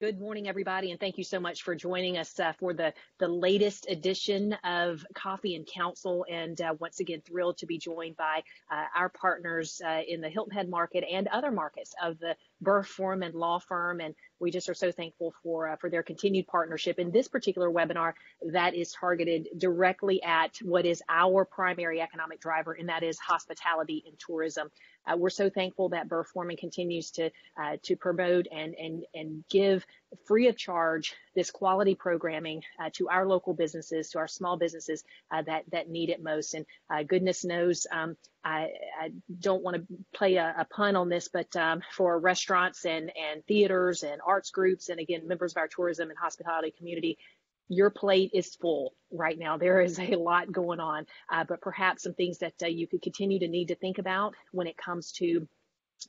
Good morning, everybody, and thank you so much for joining us uh, for the, the latest edition of Coffee and Counsel. And uh, once again, thrilled to be joined by uh, our partners uh, in the Hilton Head market and other markets of the Burr and Law Firm. And we just are so thankful for, uh, for their continued partnership in this particular webinar that is targeted directly at what is our primary economic driver, and that is hospitality and tourism. Uh, we're so thankful that Burr Forman continues to uh, to promote and and and give free of charge this quality programming uh, to our local businesses, to our small businesses uh, that that need it most. And uh, goodness knows, um, I, I, don't want to play a, a, pun on this, but um, for restaurants and and theaters and arts groups, and again members of our tourism and hospitality community, your plate is full right now. There is a lot going on, uh, but perhaps some things that uh, you could continue to need to think about when it comes to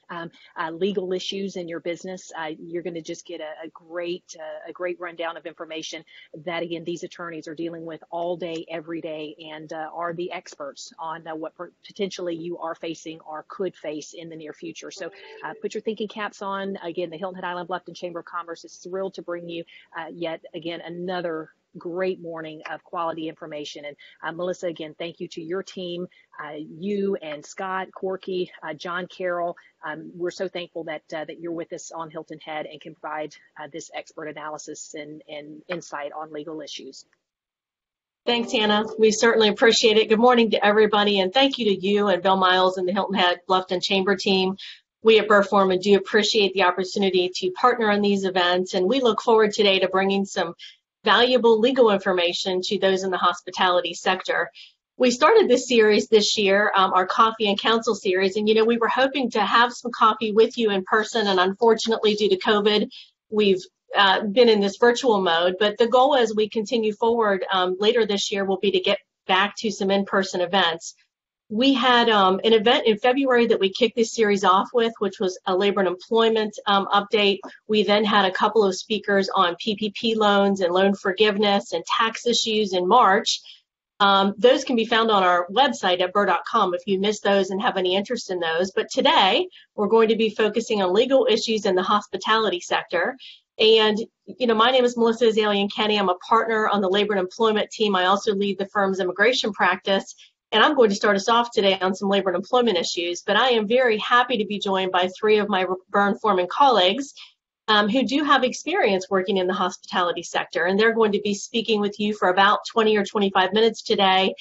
um, uh, legal issues in your business, uh, you're going to just get a, a great uh, a great rundown of information that again these attorneys are dealing with all day, every day, and uh, are the experts on uh, what potentially you are facing or could face in the near future. So uh, put your thinking caps on. Again, the Hilton Head Island Bluffton Chamber of Commerce is thrilled to bring you yet again another great morning of quality information. And uh, Melissa, again, thank you to your team, uh, you and Scott, Corky, uh, John Carroll. Um, we're so thankful that uh, that you're with us on Hilton Head and can provide uh, this expert analysis and, and insight on legal issues. Thanks, Hannah. We certainly appreciate it. Good morning to everybody, and thank you to you and Bill Miles and the Hilton Head Bluffton Chamber team. We at Burr do appreciate the opportunity to partner on these events, and we look forward today to bringing some valuable legal information to those in the hospitality sector. We started this series this year, um, our Coffee and Counsel series, and you know, we were hoping to have some coffee with you in person, and unfortunately, due to COVID, we've uh, been in this virtual mode. But the goal as we continue forward um, later this year will be to get back to some in person events we had um, an event in February that we kicked this series off with, which was a labor and employment um, update. We then had a couple of speakers on PPP loans and loan forgiveness and tax issues in March. Um, those can be found on our website at burr.com if you missed those and have any interest in those. But today, we're going to be focusing on legal issues in the hospitality sector. And, you know, my name is Melissa Azalea Kenny. I'm a partner on the labor and employment team. I also lead the firm's immigration practice. And I'm going to start us off today on some labor and employment issues, but I am very happy to be joined by three of my Burr Forman colleagues um, who do have experience working in the hospitality sector. And they're going to be speaking with you for about 20 or 25 minutes today.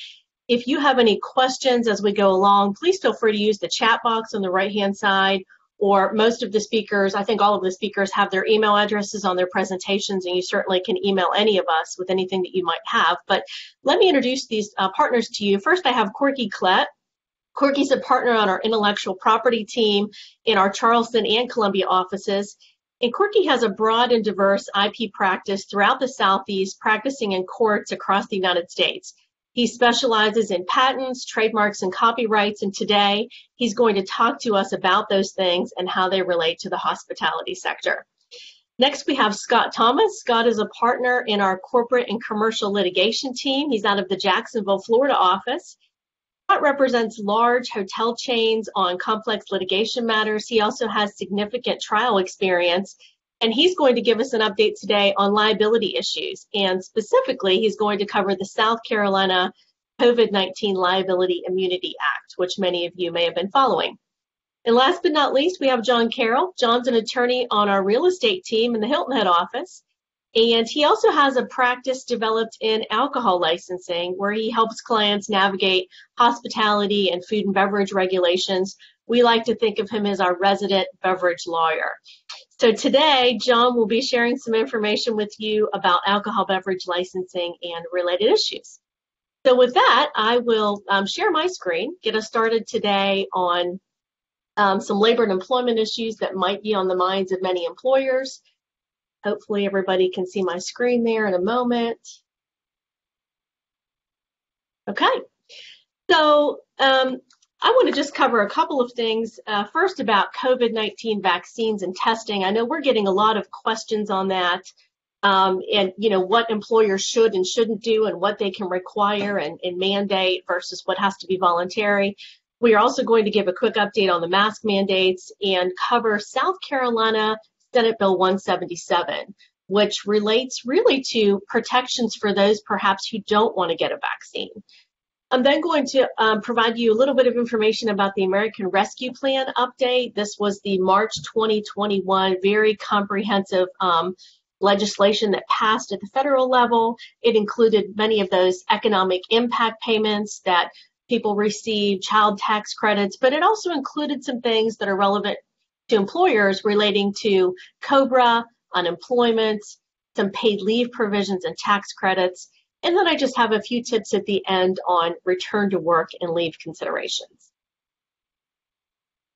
If you have any questions as we go along, please feel free to use the chat box on the right hand side or most of the speakers, I think all of the speakers have their email addresses on their presentations, and you certainly can email any of us with anything that you might have. But let me introduce these uh, partners to you. First, I have Corky Klett. Corky's a partner on our intellectual property team in our Charleston and Columbia offices. And Corky has a broad and diverse IP practice throughout the Southeast, practicing in courts across the United States. He specializes in patents, trademarks, and copyrights, and today he's going to talk to us about those things and how they relate to the hospitality sector. Next, we have Scott Thomas. Scott is a partner in our corporate and commercial litigation team. He's out of the Jacksonville, Florida office. Scott represents large hotel chains on complex litigation matters. He also has significant trial experience and he's going to give us an update today on liability issues. And specifically, he's going to cover the South Carolina COVID 19 Liability Immunity Act, which many of you may have been following. And last but not least, we have John Carroll. John's an attorney on our real estate team in the Hilton Head office. And he also has a practice developed in alcohol licensing where he helps clients navigate hospitality and food and beverage regulations. We like to think of him as our resident beverage lawyer. So today, John will be sharing some information with you about alcohol beverage licensing and related issues. So with that, I will um, share my screen, get us started today on um, some labor and employment issues that might be on the minds of many employers. Hopefully everybody can see my screen there in a moment. Okay, so um, I want to just cover a couple of things. Uh, first, about COVID 19 vaccines and testing. I know we're getting a lot of questions on that. Um, and you know what employers should and shouldn't do and what they can require and, and, mandate versus what has to be voluntary. We are also going to give a quick update on the mask mandates and cover South Carolina Senate Bill 177, which relates really to protections for those perhaps who don't want to get a vaccine. I'm then going to um, provide you a little bit of information about the American Rescue Plan update. This was the March 2021 very comprehensive um, legislation that passed at the federal level. It included many of those economic impact payments that people receive, child tax credits, but it also included some things that are relevant to employers relating to COBRA, unemployment, some paid leave provisions and tax credits. And then I just have a few tips at the end on return to work and leave considerations.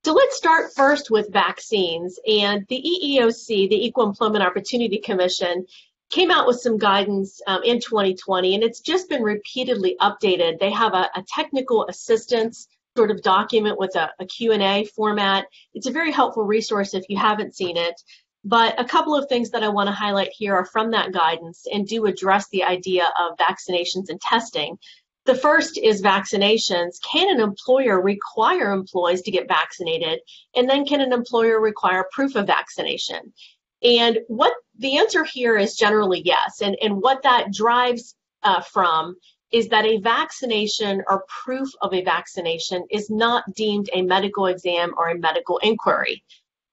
So let's start first with vaccines. And the EEOC, the Equal Employment Opportunity Commission, came out with some guidance um, in 2020, and it's just been repeatedly updated. They have a, a technical assistance sort of document with a, a Q&A format. It's a very helpful resource if you haven't seen it. But a couple of things that I want to highlight here are from that guidance and do address the idea of vaccinations and testing. The first is vaccinations. Can an employer require employees to get vaccinated? And then can an employer require proof of vaccination? And what the answer here is generally yes. And, and what that drives uh, from is that a vaccination or proof of a vaccination is not deemed a medical exam or a medical inquiry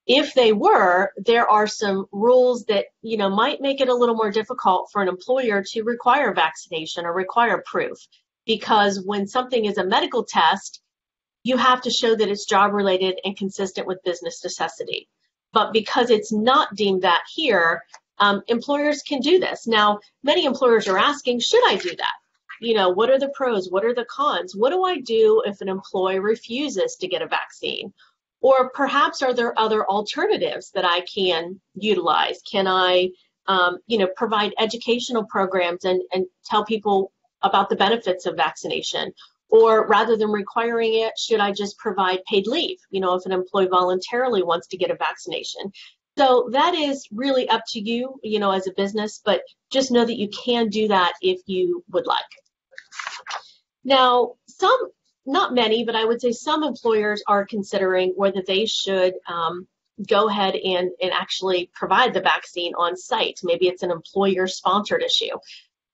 if they were, there are some rules that you know might make it a little more difficult for an employer to require vaccination or require proof because when something is a medical test, you have to show that it's job related and consistent with business necessity. But because it's not deemed that here, um, employers can do this. Now, many employers are asking, should I do that? You know, what are the pros? What are the cons? What do I do if an employee refuses to get a vaccine? Or perhaps are there other alternatives that I can utilize? Can I, um, you know, provide educational programs and, and tell people about the benefits of vaccination? Or rather than requiring it, should I just provide paid leave? You know, if an employee voluntarily wants to get a vaccination. So that is really up to you, you know, as a business, but just know that you can do that if you would like. Now, some not many, but I would say some employers are considering whether they should um, go ahead and, and actually provide the vaccine on site. Maybe it's an employer sponsored issue.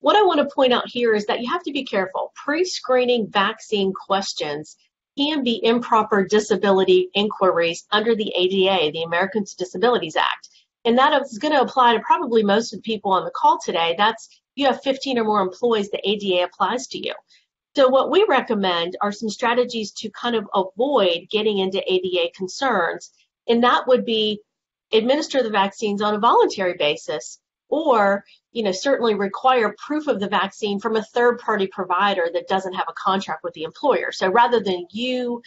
What I want to point out here is that you have to be careful. Pre screening vaccine questions can be improper disability inquiries under the ADA, the Americans with Disabilities Act. And that is going to apply to probably most of the people on the call today. That's you have 15 or more employees, the ADA applies to you. So what we recommend are some strategies to kind of avoid getting into ADA concerns, and that would be administer the vaccines on a voluntary basis or you know certainly require proof of the vaccine from a third party provider that doesn't have a contract with the employer. So rather than you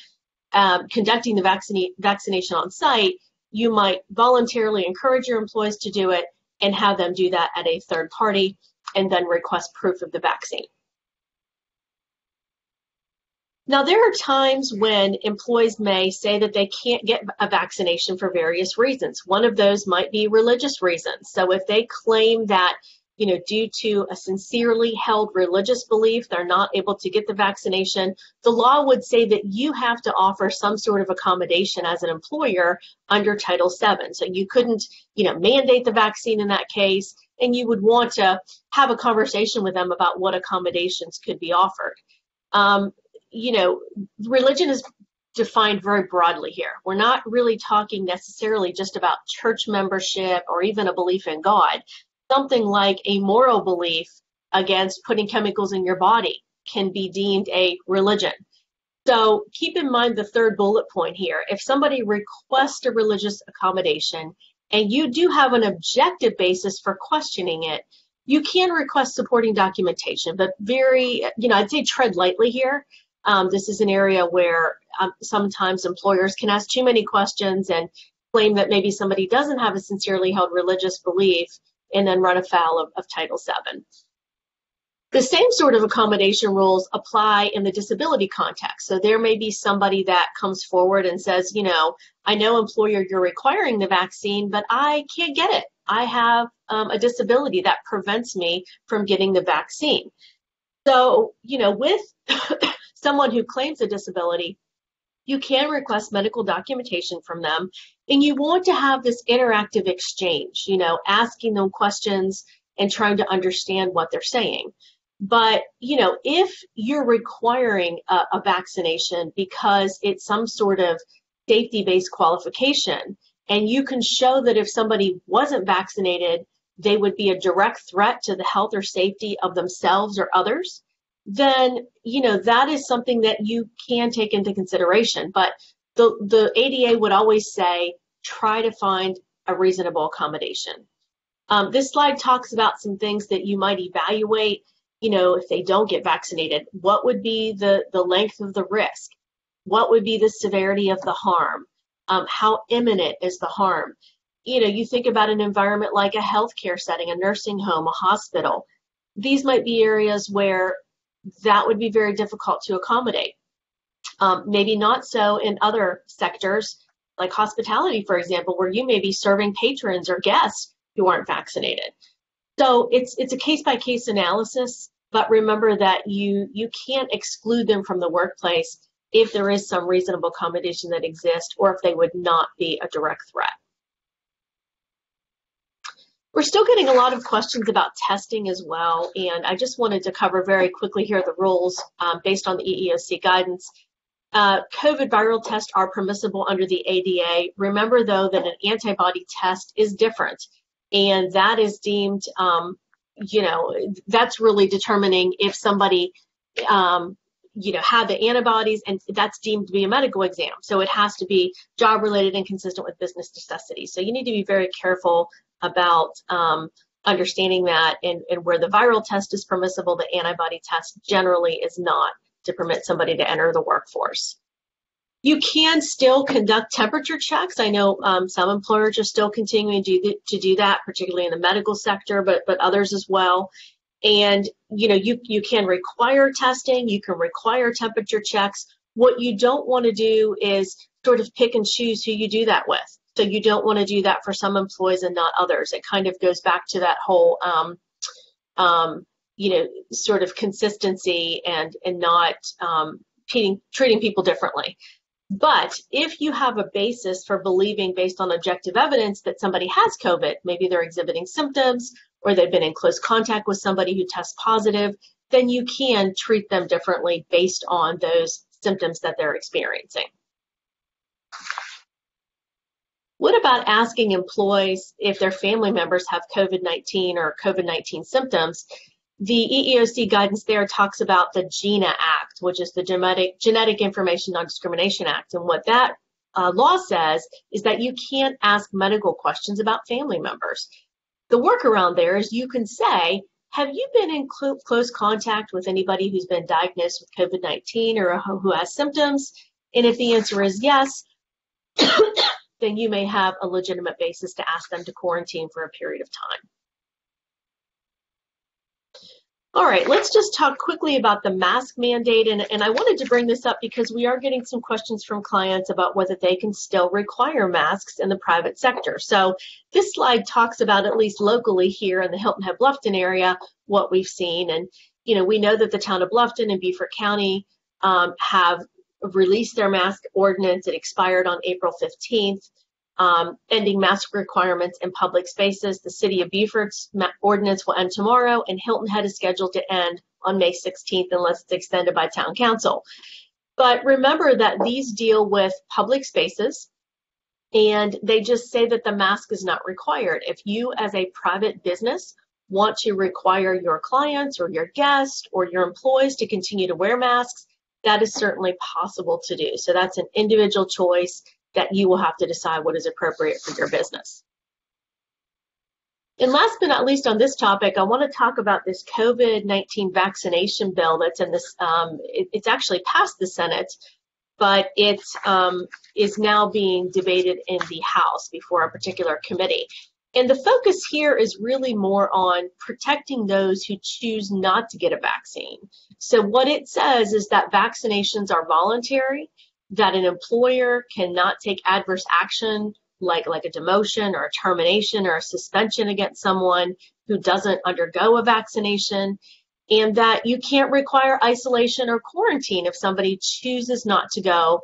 um, conducting the vaccine, vaccination on site you might voluntarily encourage your employees to do it and have them do that at a third party and then request proof of the vaccine now, there are times when employees may say that they can't get a vaccination for various reasons. One of those might be religious reasons. So if they claim that, you know, due to a sincerely held religious belief, they're not able to get the vaccination, the law would say that you have to offer some sort of accommodation as an employer under Title VII. So you couldn't, you know, mandate the vaccine in that case, and you would want to have a conversation with them about what accommodations could be offered. Um, you know, religion is defined very broadly here. We're not really talking necessarily just about church membership or even a belief in God. Something like a moral belief against putting chemicals in your body can be deemed a religion. So keep in mind the third bullet point here. If somebody requests a religious accommodation and you do have an objective basis for questioning it, you can request supporting documentation, but very, you know, I'd say tread lightly here um, this is an area where um, sometimes employers can ask too many questions and claim that maybe somebody doesn't have a sincerely held religious belief and then run afoul of, of Title VII. The same sort of accommodation rules apply in the disability context. So there may be somebody that comes forward and says, you know, I know employer you're requiring the vaccine, but I can't get it. I have um, a disability that prevents me from getting the vaccine. So, you know, with someone who claims a disability, you can request medical documentation from them and you want to have this interactive exchange, you know, asking them questions and trying to understand what they're saying. But, you know, if you're requiring a, a vaccination because it's some sort of safety based qualification, and you can show that if somebody wasn't vaccinated, they would be a direct threat to the health or safety of themselves or others, then you know that is something that you can take into consideration. But the the ADA would always say try to find a reasonable accommodation. Um, this slide talks about some things that you might evaluate. You know, if they don't get vaccinated, what would be the the length of the risk? What would be the severity of the harm? Um, how imminent is the harm? You know, you think about an environment like a healthcare setting, a nursing home, a hospital. These might be areas where that would be very difficult to accommodate. Um, maybe not so in other sectors, like hospitality, for example, where you may be serving patrons or guests who aren't vaccinated. So it's it's a case by case analysis, but remember that you you can't exclude them from the workplace if there is some reasonable accommodation that exists or if they would not be a direct threat. We're still getting a lot of questions about testing as well, and I just wanted to cover very quickly here the rules um, based on the EEOC guidance. Uh, COVID viral tests are permissible under the ADA. Remember, though, that an antibody test is different, and that is deemed, um, you know, that's really determining if somebody, um, you know, had the antibodies, and that's deemed to be a medical exam. So it has to be job related and consistent with business necessity. So you need to be very careful about um, understanding that and, and where the viral test is permissible, the antibody test generally is not to permit somebody to enter the workforce. You can still conduct temperature checks. I know um, some employers are still continuing to do, to do that, particularly in the medical sector, but but others as well. And you know, you you can require testing, you can require temperature checks. What you don't want to do is sort of pick and choose who you do that with. So you don't want to do that for some employees and not others. It kind of goes back to that whole, um, um, you know, sort of consistency and and not um, treating treating people differently. But if you have a basis for believing, based on objective evidence, that somebody has COVID, maybe they're exhibiting symptoms or they've been in close contact with somebody who tests positive, then you can treat them differently based on those symptoms that they're experiencing. What about asking employees if their family members have COVID 19 or COVID 19 symptoms? The EEOC guidance there talks about the GINA Act, which is the Genetic, Genetic Information Non Discrimination Act. And what that uh, law says is that you can't ask medical questions about family members. The workaround there is you can say, have you been in cl- close contact with anybody who's been diagnosed with COVID 19 or who has symptoms? And if the answer is yes, then you may have a legitimate basis to ask them to quarantine for a period of time. All right, let's just talk quickly about the mask mandate. And, and I wanted to bring this up because we are getting some questions from clients about whether they can still require masks in the private sector. So this slide talks about, at least locally here in the Hilton Head Bluffton area, what we've seen. And, you know, we know that the town of Bluffton and Beaufort County um, have released their mask ordinance. It expired on April 15th, um, ending mask requirements in public spaces. The city of Beaufort's ordinance will end tomorrow, and Hilton Head is scheduled to end on May 16th unless it's extended by town council. But remember that these deal with public spaces, and they just say that the mask is not required. If you, as a private business, want to require your clients or your guests or your employees to continue to wear masks, that is certainly possible to do. So that's an individual choice that you will have to decide what is appropriate for your business. And last but not least on this topic, I want to talk about this COVID-19 vaccination bill that's in this, um, it, it's actually passed the Senate, but it um, is now being debated in the House before a particular committee. And the focus here is really more on protecting those who choose not to get a vaccine. So what it says is that vaccinations are voluntary, that an employer cannot take adverse action like, like a demotion or a termination or a suspension against someone who doesn't undergo a vaccination, and that you can't require isolation or quarantine if somebody chooses not to go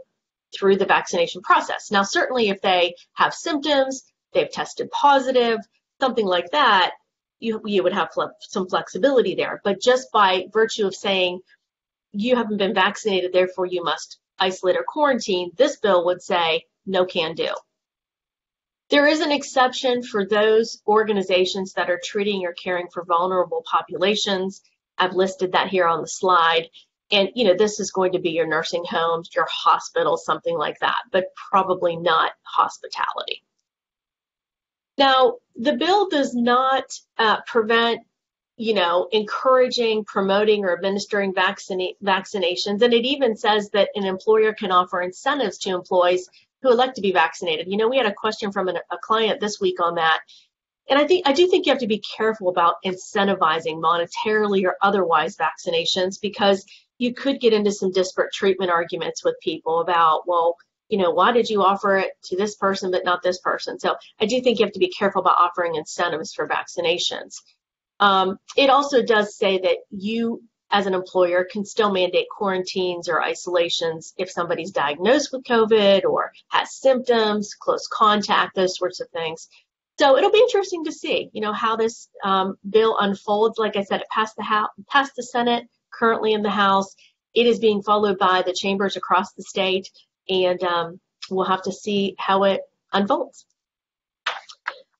through the vaccination process. Now, certainly if they have symptoms, they've tested positive, something like that, you, you would have some flexibility there. But just by virtue of saying you haven't been vaccinated, therefore you must isolate or quarantine, this bill would say no can do. There is an exception for those organizations that are treating or caring for vulnerable populations. I've listed that here on the slide. And, you know, this is going to be your nursing homes, your hospitals, something like that, but probably not hospitality. Now, the bill does not uh, prevent, you know, encouraging, promoting, or administering vaccina- vaccinations. And it even says that an employer can offer incentives to employees who elect to be vaccinated. You know, we had a question from an, a client this week on that. And I think I do think you have to be careful about incentivizing monetarily or otherwise vaccinations because you could get into some disparate treatment arguments with people about, well, you know, why did you offer it to this person but not this person? So I do think you have to be careful about offering incentives for vaccinations. Um, it also does say that you, as an employer, can still mandate quarantines or isolations if somebody's diagnosed with COVID or has symptoms, close contact, those sorts of things. So it'll be interesting to see, you know, how this um, bill unfolds. Like I said, it passed the House, passed the Senate, currently in the House. It is being followed by the chambers across the state and um, we'll have to see how it unfolds.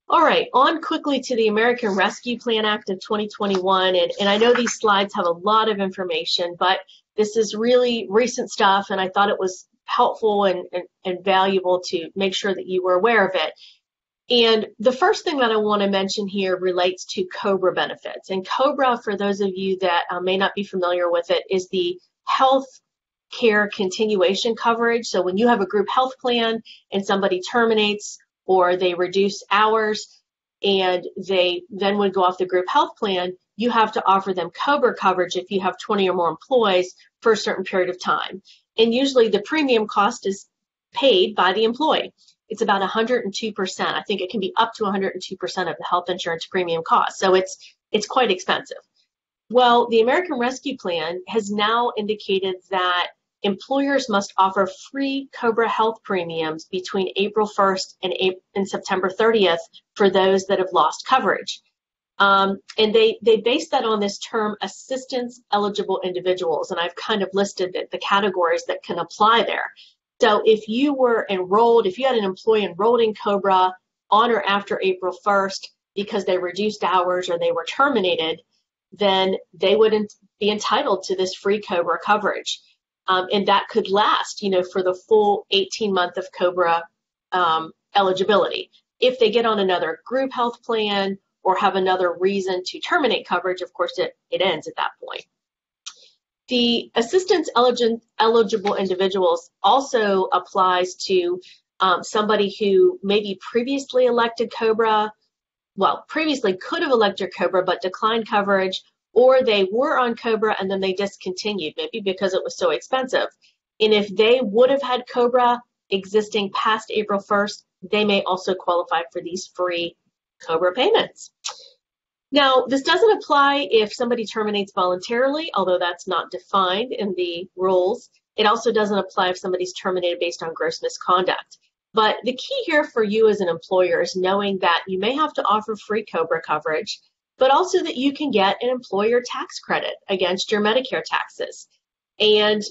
All right, on quickly to the American Rescue Plan Act of 2021, and, and I know these slides have a lot of information, but this is really recent stuff, and I thought it was helpful and, and, and valuable to make sure that you were aware of it. And the first thing that I want to mention here relates to COBRA benefits. And COBRA, for those of you that uh, may not be familiar with it, is the health care continuation coverage. So when you have a group health plan and somebody terminates or they reduce hours and they then would go off the group health plan, you have to offer them COBRA coverage if you have 20 or more employees for a certain period of time. And usually the premium cost is paid by the employee. It's about 102%. I think it can be up to 102% of the health insurance premium cost. So it's it's quite expensive. Well, the American Rescue Plan has now indicated that employers must offer free COBRA health premiums between April 1st and, April, and September 30th for those that have lost coverage. Um, and they, they base that on this term assistance eligible individuals. And I've kind of listed the, the categories that can apply there. So if you were enrolled, if you had an employee enrolled in COBRA on or after April 1st because they reduced hours or they were terminated, then they wouldn't be entitled to this free COBRA coverage. Um, and that could last, you know, for the full 18 month of COBRA um, eligibility. If they get on another group health plan or have another reason to terminate coverage, of course, it, it ends at that point. The assistance eligible individuals also applies to um, somebody who maybe previously elected COBRA, well, previously could have elected COBRA but declined coverage, or they were on COBRA and then they discontinued, maybe because it was so expensive. And if they would have had COBRA existing past April 1st, they may also qualify for these free COBRA payments. Now, this doesn't apply if somebody terminates voluntarily, although that's not defined in the rules. It also doesn't apply if somebody's terminated based on gross misconduct. But the key here for you as an employer is knowing that you may have to offer free COBRA coverage, but also that you can get an employer tax credit against your Medicare taxes. And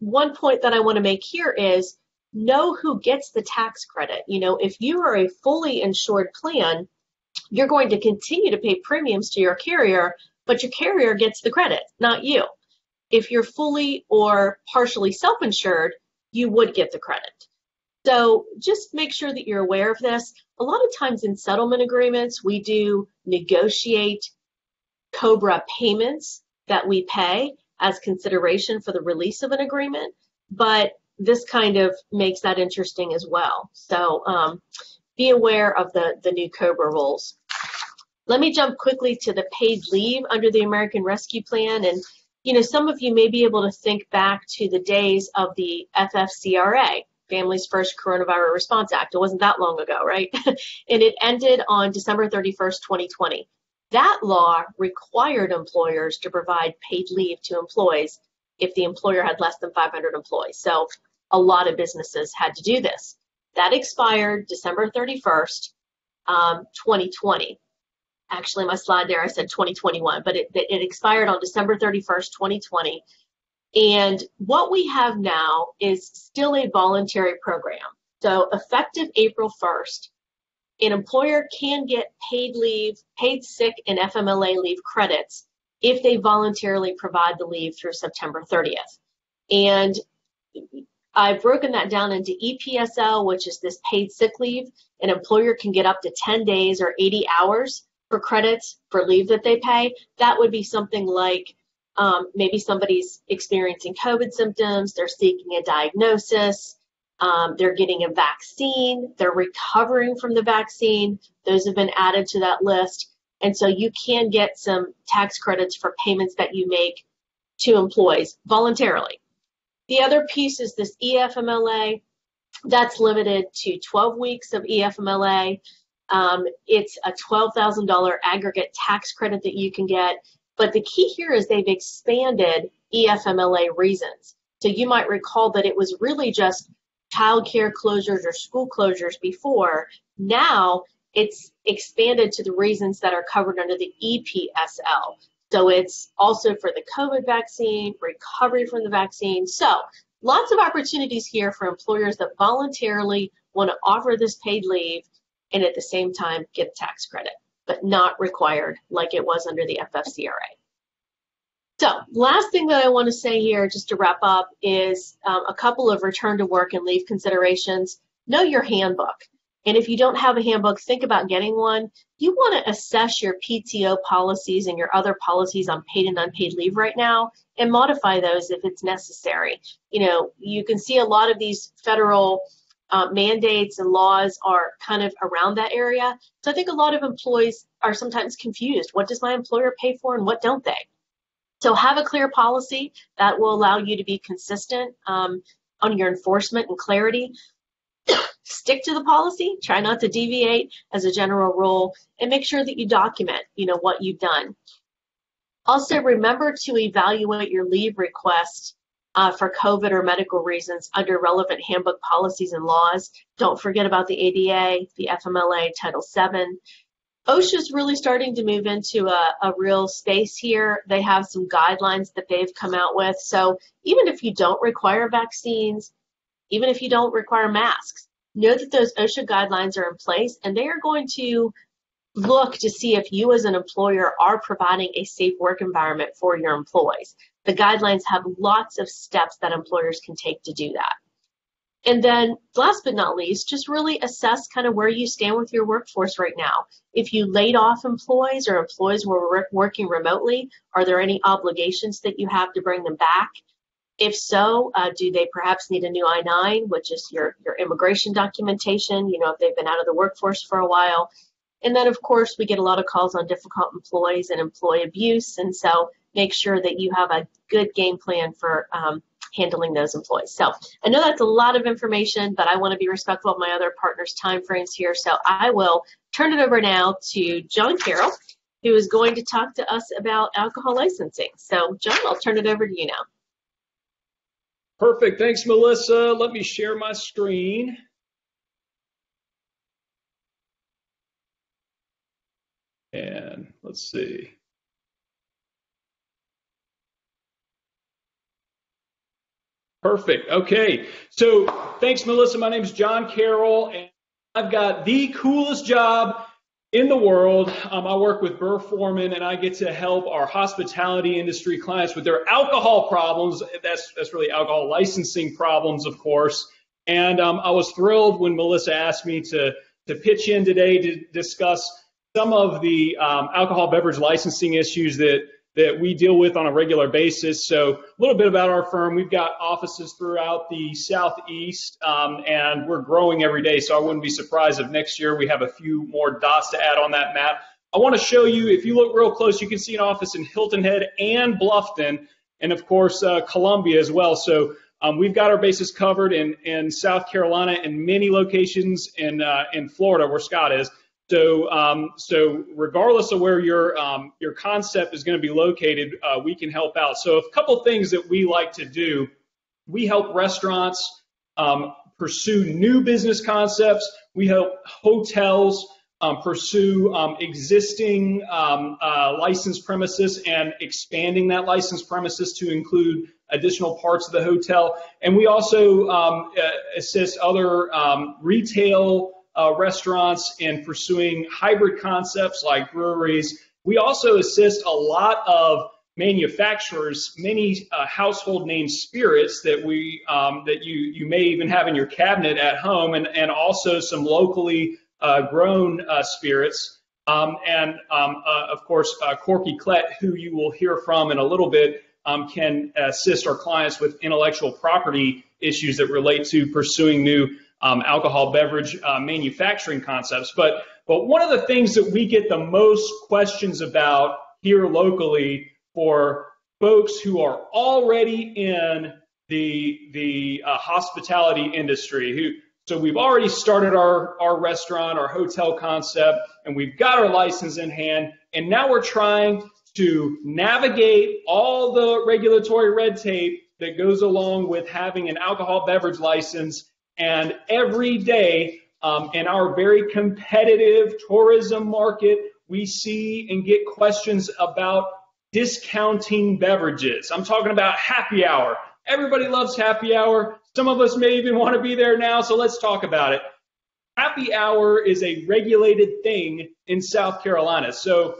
one point that I want to make here is know who gets the tax credit. You know, if you are a fully insured plan, you're going to continue to pay premiums to your carrier, but your carrier gets the credit, not you. If you're fully or partially self insured, you would get the credit. So just make sure that you're aware of this. A lot of times in settlement agreements, we do negotiate COBRA payments that we pay as consideration for the release of an agreement, but this kind of makes that interesting as well. So um, be aware of the, the new COBRA rules. Let me jump quickly to the paid leave under the American Rescue Plan. And, you know, some of you may be able to think back to the days of the FFCRA, Families First Coronavirus Response Act. It wasn't that long ago, right? and it ended on December 31st, 2020. That law required employers to provide paid leave to employees if the employer had less than 500 employees. So a lot of businesses had to do this. That expired December 31st, um, 2020. Actually, my slide there I said 2021, but it, it expired on December 31st, 2020. And what we have now is still a voluntary program. So effective April 1st, an employer can get paid leave, paid sick and FMLA leave credits if they voluntarily provide the leave through September 30th. And I've broken that down into EPSL, which is this paid sick leave. An employer can get up to 10 days or 80 hours for credits for leave that they pay. That would be something like um, maybe somebody's experiencing COVID symptoms, they're seeking a diagnosis, um, they're getting a vaccine, they're recovering from the vaccine. Those have been added to that list. And so you can get some tax credits for payments that you make to employees voluntarily. The other piece is this EFMLA. That's limited to 12 weeks of EFMLA. Um, it's a $12,000 aggregate tax credit that you can get. But the key here is they've expanded EFMLA reasons. So you might recall that it was really just childcare closures or school closures before. Now it's expanded to the reasons that are covered under the EPSL. So it's also for the COVID vaccine, recovery from the vaccine. So lots of opportunities here for employers that voluntarily want to offer this paid leave and at the same time get tax credit, but not required like it was under the FFCRA. So, last thing that I want to say here, just to wrap up, is um, a couple of return to work and leave considerations. Know your handbook. And if you don't have a handbook, think about getting one. You want to assess your PTO policies and your other policies on paid and unpaid leave right now and modify those if it's necessary. You know, you can see a lot of these federal uh, mandates and laws are kind of around that area. So I think a lot of employees are sometimes confused. What does my employer pay for and what don't they? So have a clear policy that will allow you to be consistent um, on your enforcement and clarity. Stick to the policy, try not to deviate as a general rule, and make sure that you document, you know, what you've done. Also, remember to evaluate your leave request uh, for COVID or medical reasons under relevant handbook policies and laws. Don't forget about the ADA, the FMLA, Title VII. OSHA's really starting to move into a, a real space here. They have some guidelines that they've come out with. So even if you don't require vaccines, even if you don't require masks, know that those OSHA guidelines are in place and they are going to look to see if you as an employer are providing a safe work environment for your employees. The guidelines have lots of steps that employers can take to do that. And then last but not least, just really assess kind of where you stand with your workforce right now. If you laid off employees or employees were working remotely, are there any obligations that you have to bring them back? If so, uh, do they perhaps need a new I-9, which is your, your immigration documentation, you know, if they've been out of the workforce for a while? And then, of course, we get a lot of calls on difficult employees and employee abuse. And so make sure that you have a good game plan for um, handling those employees. So I know that's a lot of information, but I want to be respectful of my other partners' time frames here. So I will turn it over now to John Carroll, who is going to talk to us about alcohol licensing. So John, I'll turn it over to you now. Perfect. Thanks, Melissa. Let me share my screen. And let's see. Perfect. Okay. So thanks, Melissa. My name is John Carroll, and I've got the coolest job in the world. Um, I work with Burr Forman, and I get to help our hospitality industry clients with their alcohol problems. That's that's really alcohol licensing problems, of course. And um, I was thrilled when Melissa asked me to to pitch in today to discuss some of the um, alcohol beverage licensing issues that that we deal with on a regular basis. So a little bit about our firm. We've got offices throughout the Southeast, um, and we're growing every day. So I wouldn't be surprised if next year we have a few more dots to add on that map. I want to show you, if you look real close, you can see an office in Hilton Head and Bluffton, and of course uh, Columbia as well. So um, we've got our bases covered in, in South Carolina and many locations in uh, in Florida where Scott is. So, um, so regardless of where your um, your concept is going to be located, uh, we can help out. So, a couple things that we like to do: we help restaurants um, pursue new business concepts. We help hotels um, pursue um, existing um, uh, licensed premises and expanding that licensed premises to include additional parts of the hotel. And we also uh, assist other retail uh, restaurants in pursuing hybrid concepts like breweries. We also assist a lot of manufacturers, many uh, household name spirits that we um, that you you may even have in your cabinet at home, and and also some locally uh, grown uh, spirits. Um, and um, uh, of course, Corky Klett, who you will hear from in a little bit, um, can assist our clients with intellectual property issues that relate to pursuing new um, alcohol beverage uh, manufacturing concepts. But but one of the things that we get the most questions about here locally for folks who are already in the the uh, hospitality industry who so we've already started our, our restaurant, our hotel concept, and we've got our license in hand. And now we're trying to navigate all the regulatory red tape that goes along with having an alcohol beverage license. And every day um, in our very competitive tourism market, we see and get questions about discounting beverages. I'm talking about happy hour. Everybody loves happy hour. Some of us may even want to be there now, so let's talk about it. Happy hour is a regulated thing in South Carolina. So,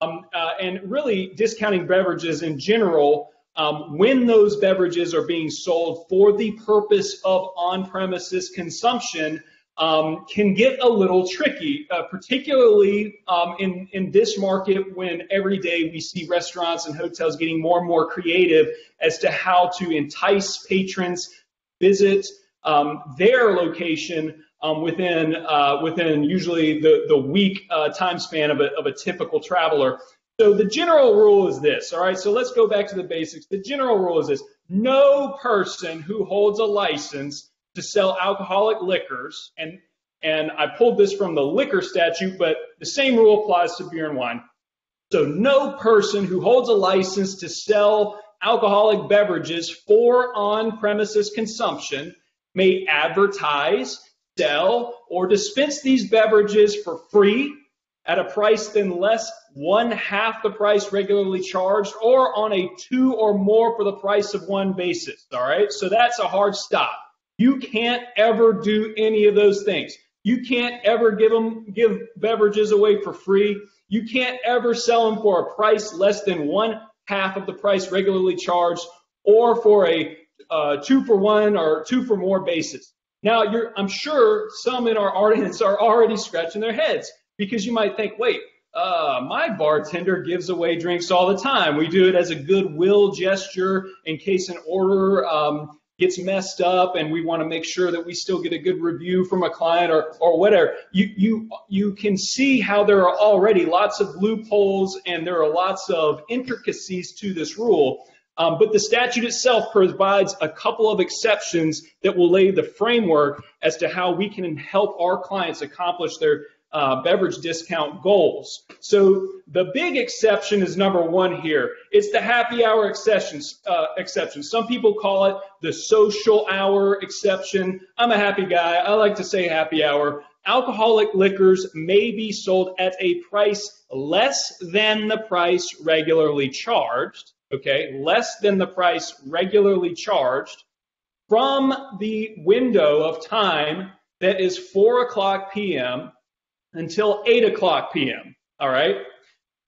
um, uh, and really discounting beverages in general, um, when those beverages are being sold for the purpose of on premises consumption, um, can get a little tricky, uh, particularly um, in, in this market when every day we see restaurants and hotels getting more and more creative as to how to entice patrons visit um, their location um, within uh, within usually the, the week uh, time span of a, of a typical traveler. So the general rule is this, all right? So let's go back to the basics. The general rule is this. No person who holds a license to sell alcoholic liquors, and and I pulled this from the liquor statute, but the same rule applies to beer and wine. So no person who holds a license to sell alcoholic beverages for on-premises consumption may advertise, sell, or dispense these beverages for free at a price then less one half the price regularly charged or on a two or more for the price of one basis. All right. So that's a hard stop. You can't ever do any of those things. You can't ever give them give beverages away for free. You can't ever sell them for a price less than one half of the price regularly charged, or for a uh, two for one or two for more basis. Now, I'm sure some in our audience are already scratching their heads because you might think, wait, uh, my bartender gives away drinks all the time. We do it as a goodwill gesture in case an order um, gets messed up and we want to make sure that we still get a good review from a client or, or whatever. You, you, you can see how there are already lots of loopholes and there are lots of intricacies to this rule. Um, but the statute itself provides a couple of exceptions that will lay the framework as to how we can help our clients accomplish their uh, beverage discount goals. So the big exception is number one here. It's the happy hour exception. Uh, exception. Some people call it the social hour exception. I'm a happy guy. I like to say happy hour. Alcoholic liquors may be sold at a price less than the price regularly charged. Okay, less than the price regularly charged from the window of time that is 4 o'clock p.m until 8 o'clock p.m. All right?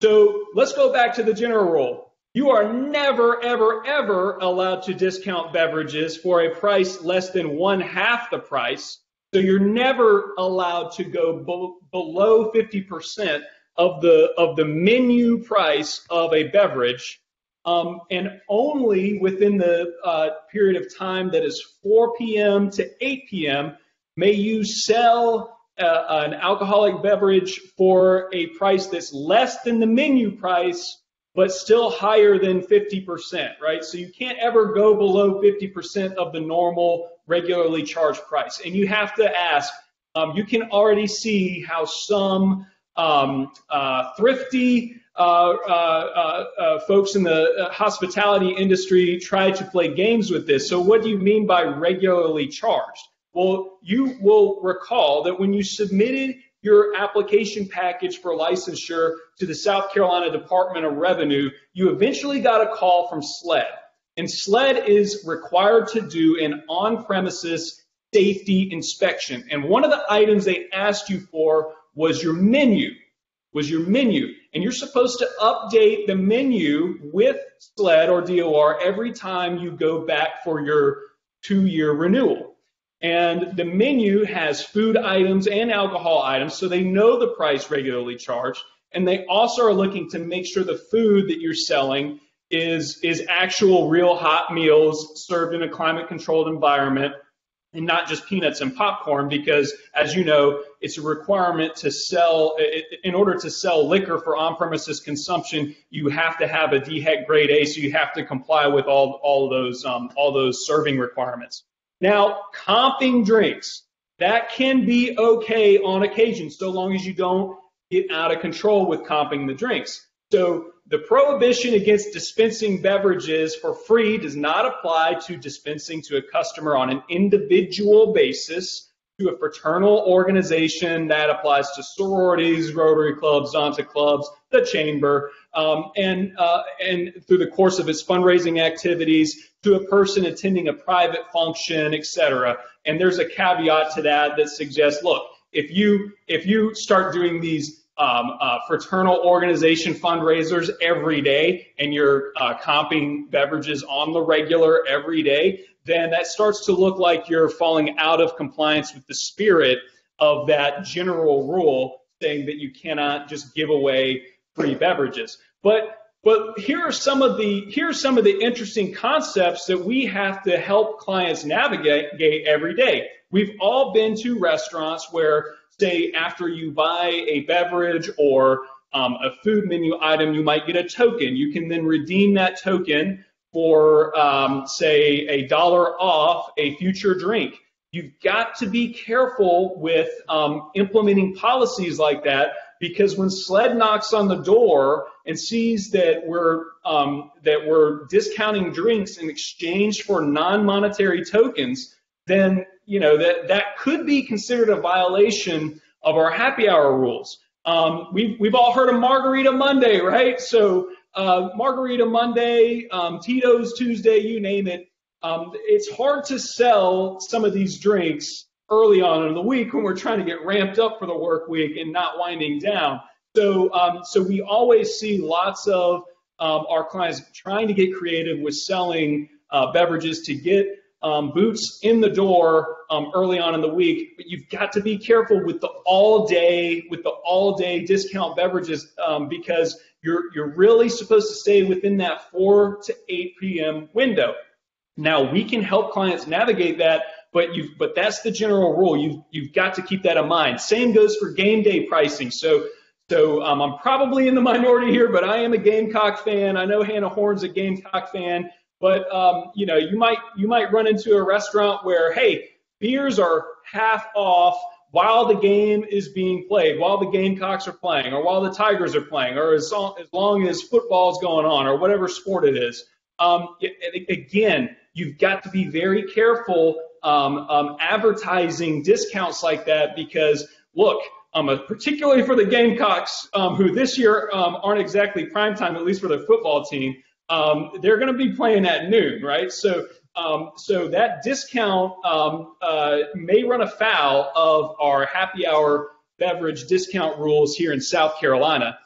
So let's go back to the general rule. You are never, ever, ever allowed to discount beverages for a price less than one half the price. So you're never allowed to go be- below 50% of the of the menu price of a beverage, um, and only within the uh, period of time that is 4 p.m. to 8 p.m. may you sell uh, an alcoholic beverage for a price that's less than the menu price, but still higher than 50%, right? So you can't ever go below 50% of the normal regularly charged price. And you have to ask, um, you can already see how some um, uh, thrifty uh, uh, uh, uh, folks in the hospitality industry try to play games with this. So, what do you mean by regularly charged? Well, you will recall that when you submitted your application package for licensure to the South Carolina Department of Revenue, you eventually got a call from SLED. And SLED is required to do an on premises safety inspection. And one of the items they asked you for was your menu, was your menu. And you're supposed to update the menu with SLED or DOR every time you go back for your two year renewal. And the menu has food items and alcohol items, so they know the price regularly charged. And they also are looking to make sure the food that you're selling is, is actual real hot meals served in a climate controlled environment and not just peanuts and popcorn because as you know it's a requirement to sell in order to sell liquor for on-premises consumption you have to have a DHEC grade A so you have to comply with all all those um, all those serving requirements now, comping drinks, that can be okay on occasion, so long as you don't get out of control with comping the drinks. So the prohibition against dispensing beverages for free does not apply to dispensing to a customer on an individual basis to a fraternal organization that applies to sororities, Rotary clubs, Zonta clubs, the chamber, um, and uh, and through the course of his fundraising activities to a person attending a private function, etc. And there's a caveat to that that suggests, look, if you if you start doing these um, uh, fraternal organization fundraisers every day and you're uh, comping beverages on the regular every day, then that starts to look like you're falling out of compliance with the spirit of that general rule saying that you cannot just give away free beverages. But but here are some of the here are some of the interesting concepts that we have to help clients navigate every day. We've all been to restaurants where, say, after you buy a beverage or um, a food menu item, you might get a token. You can then redeem that token for, um, say, a dollar off a future drink. You've got to be careful with um, implementing policies like that because when SLED knocks on the door and sees that we're um, that we're discounting drinks in exchange for non-monetary tokens, then you know that that could be considered a violation of our happy hour rules. Um, we've we've all heard of Margarita Monday, right? So uh, Margarita Monday, um, Tito's Tuesday, you name it. Um, it's hard to sell some of these drinks early on in the week when we're trying to get ramped up for the work week and not winding down. So, um, so we always see lots of um, our clients trying to get creative with selling uh, beverages to get um, boots in the door um, early on in the week. But you've got to be careful with the all day with the all day discount beverages um, because you're you're really supposed to stay within that 4 to 8 p.m. window. Now we can help clients navigate that but you but that's the general rule. You've you've got to keep that in mind. Same goes for game day pricing. So so um, I'm probably in the minority here, but I am a Gamecock fan. I know Hannah Horn's a Gamecock fan, but um, you know you might you might run into a restaurant where hey beers are half off while the game is being played, while the Gamecocks are playing, or while the Tigers are playing, or as, as long as football is going on, or whatever sport it is. Um, again, you've got to be very careful um, um, advertising discounts like that because look, um, uh, particularly for the Gamecocks, um, who this year um, aren't exactly prime time, at least for their football team, um, they're going to be playing at noon, right? So, so that discount uh, may run afoul of our happy hour beverage discount rules here in South Carolina.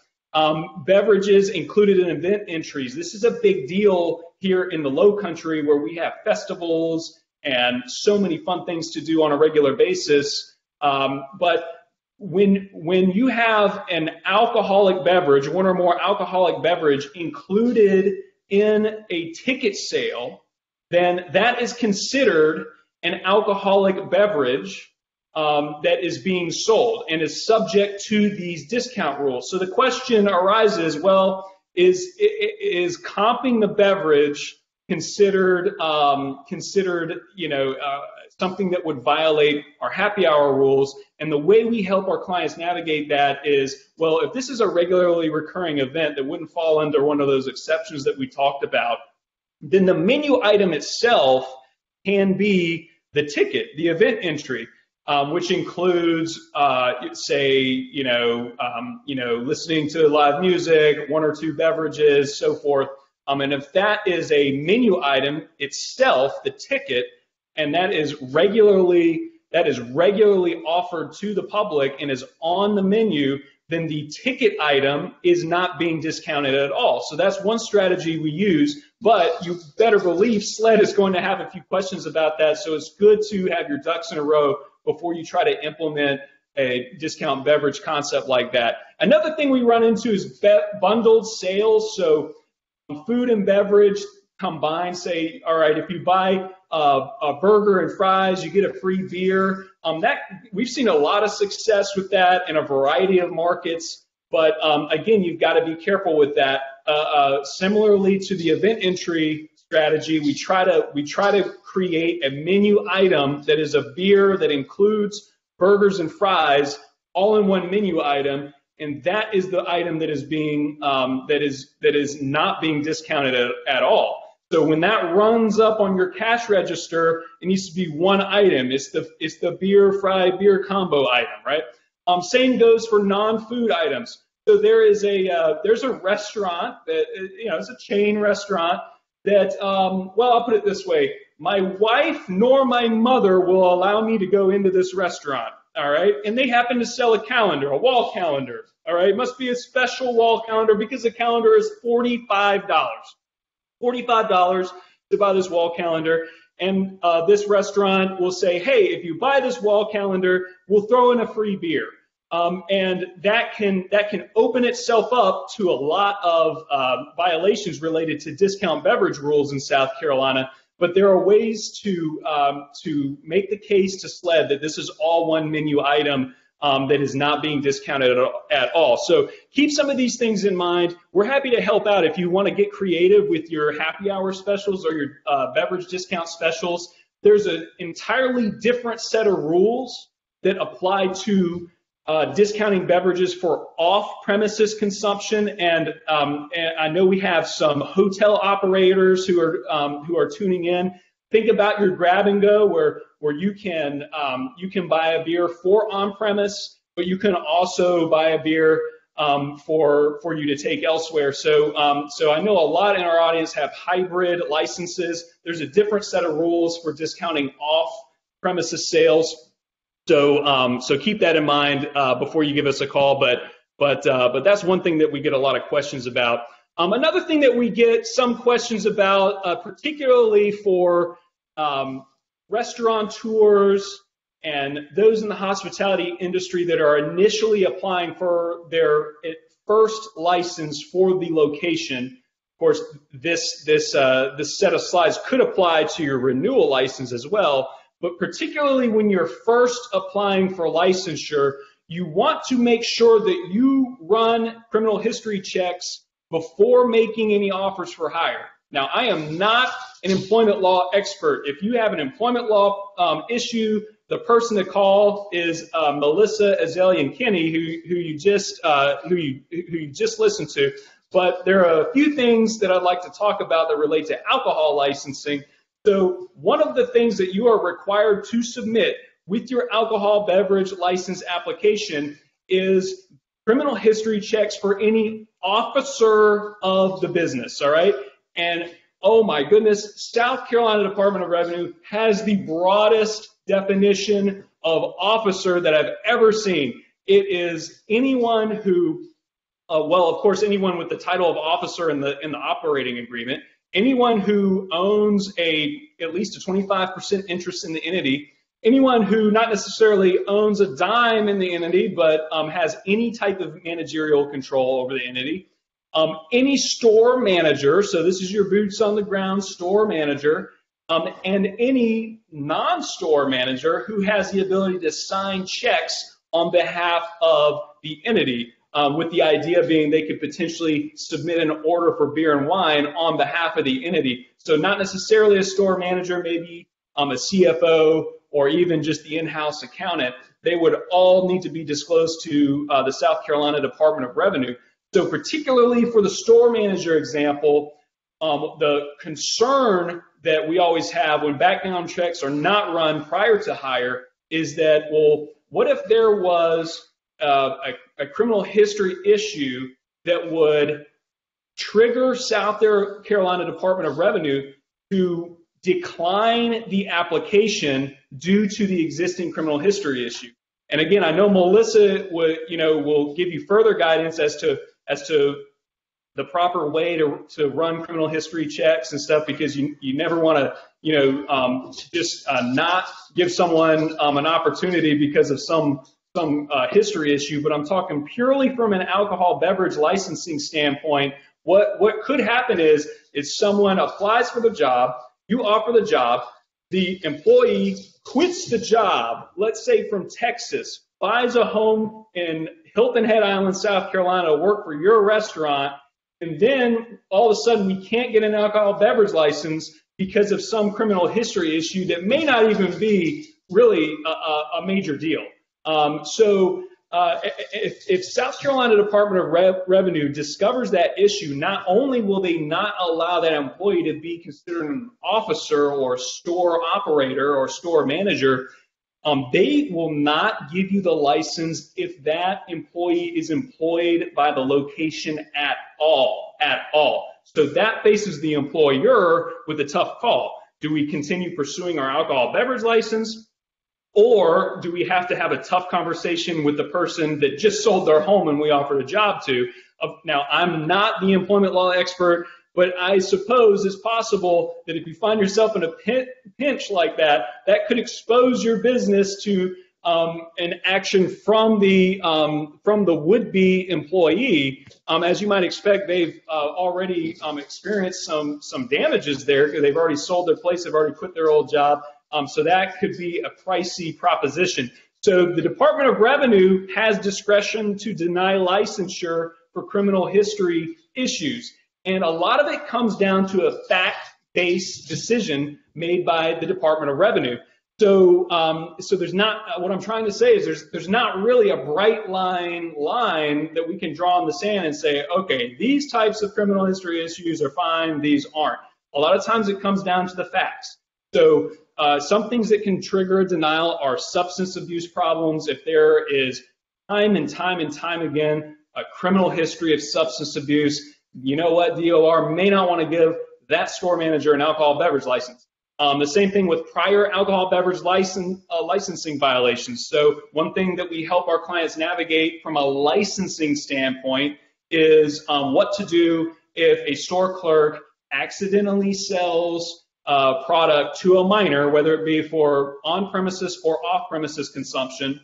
Beverages included in event entries. This is a big deal here in the Low Country where we have festivals and so many fun things to do on a regular basis. Um, but when when you have an alcoholic beverage, one or more alcoholic beverage included in a ticket sale, then that is considered an alcoholic beverage um, that is being sold and is subject to these discount rules. So the question arises: Well, is is comping the beverage considered um, considered you know uh, something that would violate our happy hour rules. And the way we help our clients navigate that is, well, if this is a regularly recurring event that wouldn't fall under one of those exceptions that we talked about, then the menu item itself can be the ticket, the event entry. Um, which includes, uh, say, you know, um, you know, listening to live music, one or two beverages, so forth. Um, and if that is a menu item itself, the ticket, and that is regularly that is regularly offered to the public and is on the menu, then the ticket item is not being discounted at all. So that's one strategy we use, but you better believe SLED is going to have a few questions about that. So it's good to have your ducks in a row before you try to implement a discount beverage concept like that. Another thing we run into is bundled sales. So food and beverage combined, say, all right, if you buy uh, a burger and fries, you get a free beer. Um, that we've seen a lot of success with that in a variety of markets. But um, again, you've got to be careful with that. Uh, uh, similarly to the event entry strategy, we try to we try to create a menu item that is a beer that includes burgers and fries all in one menu item and that is the item that is being um, that is that is not being discounted at, at all. So when that runs up on your cash register, it needs to be one item. It's the it's the beer fry beer combo item, right? Um, same goes for non-food items. So there is a uh, there's a restaurant that you know it's a chain restaurant that um, well I'll put it this way: my wife nor my mother will allow me to go into this restaurant all right? And they happen to sell a calendar, a wall calendar, all right? It must be a special wall calendar because the calendar is $45. $45 to buy this wall calendar. And uh, this restaurant will say, hey, if you buy this wall calendar, we'll throw in a free beer. Um, and that can that can open itself up to a lot of uh, violations related to discount beverage rules in South Carolina but there are ways to um, to make the case to SLED that this is all one menu item um, that is not being discounted at all. So keep some of these things in mind. We're happy to help out if you want to get creative with your happy hour specials or your uh, beverage discount specials. There's an entirely different set of rules that apply to uh, discounting beverages for off-premises consumption, and, um, and, I know we have some hotel operators who are um, who are tuning in. Think about your grab and go, where where you can um, you can buy a beer for on-premise, but you can also buy a beer um, for for you to take elsewhere. So um, so I know a lot in our audience have hybrid licenses. There's a different set of rules for discounting off-premises sales so, um, so keep that in mind uh, before you give us a call. But, but, uh, but that's one thing that we get a lot of questions about. Um, another thing that we get some questions about, uh, particularly for um, restaurateurs and those in the hospitality industry that are initially applying for their first license for the location. Of course, this this uh, this set of slides could apply to your renewal license as well but particularly when you're first applying for licensure, you want to make sure that you run criminal history checks before making any offers for hire. Now, I am not an employment law expert. If you have an employment law um, issue, the person to call is uh, Melissa Azelian Kinney, who, who you just uh, who you who you just listened to. But there are a few things that I'd like to talk about that relate to alcohol licensing so one of the things that you are required to submit with your alcohol beverage license application is criminal history checks for any officer of the business, all right? And oh my goodness, South Carolina Department of Revenue has the broadest definition of officer that I've ever seen. It is anyone who, uh, well, of course, anyone with the title of officer in the in the operating agreement anyone who owns a at least a 25% interest in the entity, anyone who not necessarily owns a dime in the entity, but um, has any type of managerial control over the entity, um, any store manager, so this is your boots on the ground store manager, um, and any non-store manager who has the ability to sign checks on behalf of the entity um, with the idea being they could potentially submit an order for beer and wine on behalf of the entity. So not necessarily a store manager, maybe um, a CFO or even just the in-house accountant, they would all need to be disclosed to uh, the South Carolina Department of Revenue. So particularly for the store manager example, um, the concern that we always have when background checks are not run prior to hire is that, well, what if there was uh, a, a criminal history issue that would trigger South Carolina Department of Revenue to decline the application due to the existing criminal history issue. And again, I know Melissa would, you know, will give you further guidance as to as to the proper way to, to run criminal history checks and stuff because you, you never want to, you know, um, just uh, not give someone um, an opportunity because of some some uh, history issue. But I'm talking purely from an alcohol beverage licensing standpoint. What what could happen is is someone applies for the job, you offer the job, the employee quits the job, let's say from Texas, buys a home in Hilton Head Island, South Carolina, work for your restaurant, and then all of a sudden we can't get an alcohol beverage license because of some criminal history issue that may not even be really a, a major deal. Um, so uh, if, if, South Carolina Department of Re- Revenue discovers that issue, not only will they not allow that employee to be considered an officer or store operator or store manager, um, they will not give you the license if that employee is employed by the location at all, at all. So that faces the employer with a tough call. Do we continue pursuing our alcohol beverage license? Or do we have to have a tough conversation with the person that just sold their home and we offered a job to? Now, I'm not the employment law expert. But I suppose it's possible that if you find yourself in a pinch like that, that could expose your business to um, an action from the um, from the would-be employee. Um, as you might expect, they've uh, already um, experienced some some damages there. They've already sold their place. They've already quit their old job. Um, so that could be a pricey proposition. So the Department of Revenue has discretion to deny licensure for criminal history issues. And a lot of it comes down to a fact-based decision made by the Department of Revenue. So, um, so there's not. What I'm trying to say is there's there's not really a bright line line that we can draw in the sand and say, okay, these types of criminal history issues are fine, these aren't. A lot of times it comes down to the facts. So, uh, some things that can trigger a denial are substance abuse problems. If there is time and time and time again a criminal history of substance abuse, you know what, DOR may not want to give that store manager an alcohol beverage license. Um, the same thing with prior alcohol beverage license, uh, licensing violations. So one thing that we help our clients navigate from a licensing standpoint is um, what to do if a store clerk accidentally sells a product to a minor, whether it be for on-premises or off-premises consumption.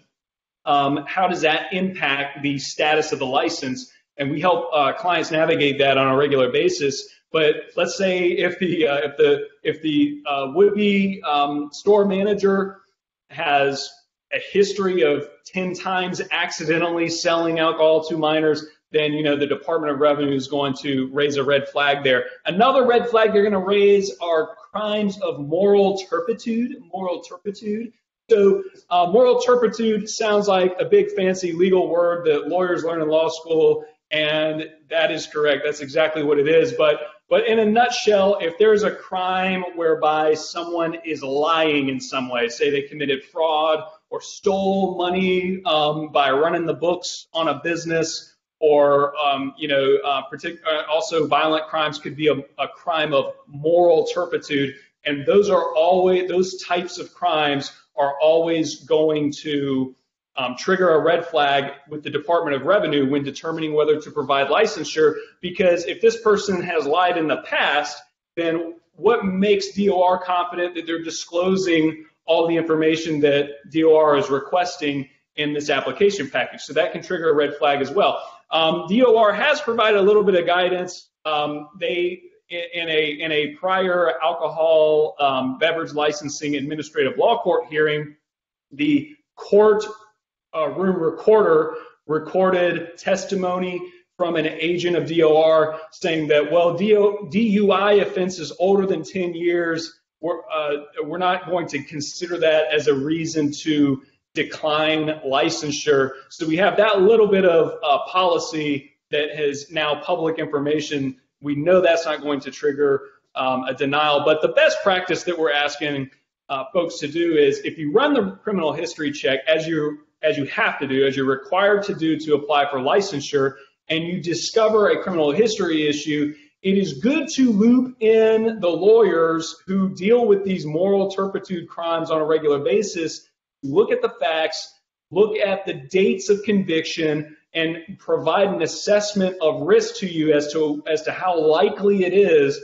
Um, how does that impact the status of the license? and we help uh, clients navigate that on a regular basis. But let's say if the uh, if the if the uh, would-be um, store manager has a history of 10 times accidentally selling alcohol to minors, then you know the Department of Revenue is going to raise a red flag there. Another red flag they're going to raise are crimes of moral turpitude. Moral turpitude. So uh, moral turpitude sounds like a big fancy legal word that lawyers learn in law school. And that is correct. That's exactly what it is. But but in a nutshell, if there's a crime whereby someone is lying in some way, say they committed fraud or stole money um, by running the books on a business, or um, you know, uh, partic- uh, also violent crimes could be a, a crime of moral turpitude, and those are always those types of crimes are always going to um, trigger a red flag with the Department of Revenue when determining whether to provide licensure. Because if this person has lied in the past, then what makes DOR confident that they're disclosing all the information that DOR is requesting in this application package? So that can trigger a red flag as well. Um, DOR has provided a little bit of guidance. Um, they in a in a prior alcohol um, beverage licensing administrative law court hearing, the court uh, room recorder recorded testimony from an agent of DOR saying that, well, DUI offenses older than 10 years we're, uh, we're not going to consider that as a reason to decline licensure. So we have that little bit of uh, policy that has now public information. We know that's not going to trigger um, a denial, but the best practice that we're asking uh, folks to do is if you run the criminal history check as you as you have to do, as you're required to do to apply for licensure, and you discover a criminal history issue, it is good to loop in the lawyers who deal with these moral turpitude crimes on a regular basis, look at the facts, look at the dates of conviction, and provide an assessment of risk to you as to as to how likely it is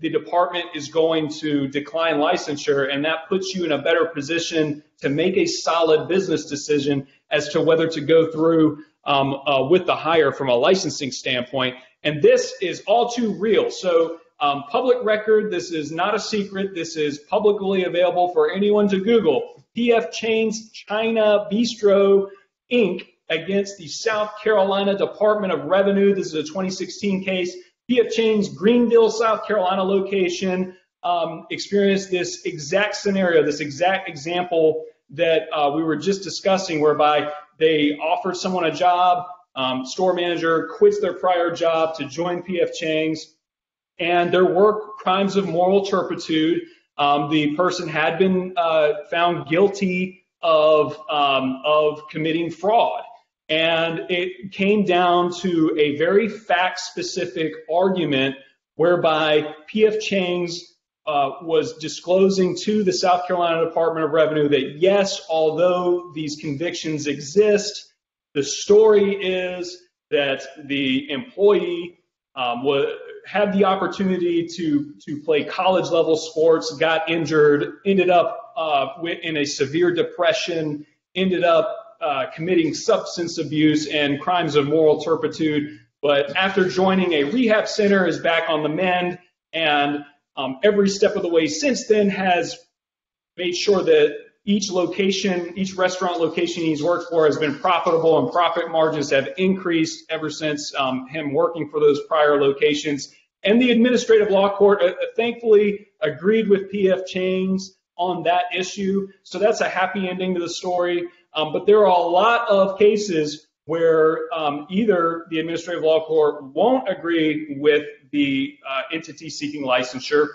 the department is going to decline licensure, and that puts you in a better position to make a solid business decision as to whether to go through um, uh, with the hire from a licensing standpoint. And this is all too real. So, um, public record, this is not a secret. This is publicly available for anyone to Google. PF Chang's China Bistro Inc. against the South Carolina Department of Revenue. This is a 2016 case. PF Chang's Greenville, South Carolina location um, experienced this exact scenario, this exact example that uh, we were just discussing, whereby they offered someone a job, um, store manager quits their prior job to join PF Chang's, and there were crimes of moral turpitude. Um, the person had been uh, found guilty of um, of committing fraud. And it came down to a very fact specific argument whereby PF Chang's uh, was disclosing to the South Carolina Department of Revenue that yes, although these convictions exist, the story is that the employee um, was, had the opportunity to to play college level sports, got injured, ended up uh, in a severe depression, ended up uh, committing substance abuse and crimes of moral turpitude. But after joining a rehab center, is back on the mend, and um, every step of the way since then has made sure that each location, each restaurant location he's worked for has been profitable and profit margins have increased ever since um, him working for those prior locations. And the administrative law court uh, thankfully agreed with PF Chang's on that issue. So that's a happy ending to the story. Um, but there are a lot of cases where um, either the administrative law court won't agree with the uh, entity seeking licensure,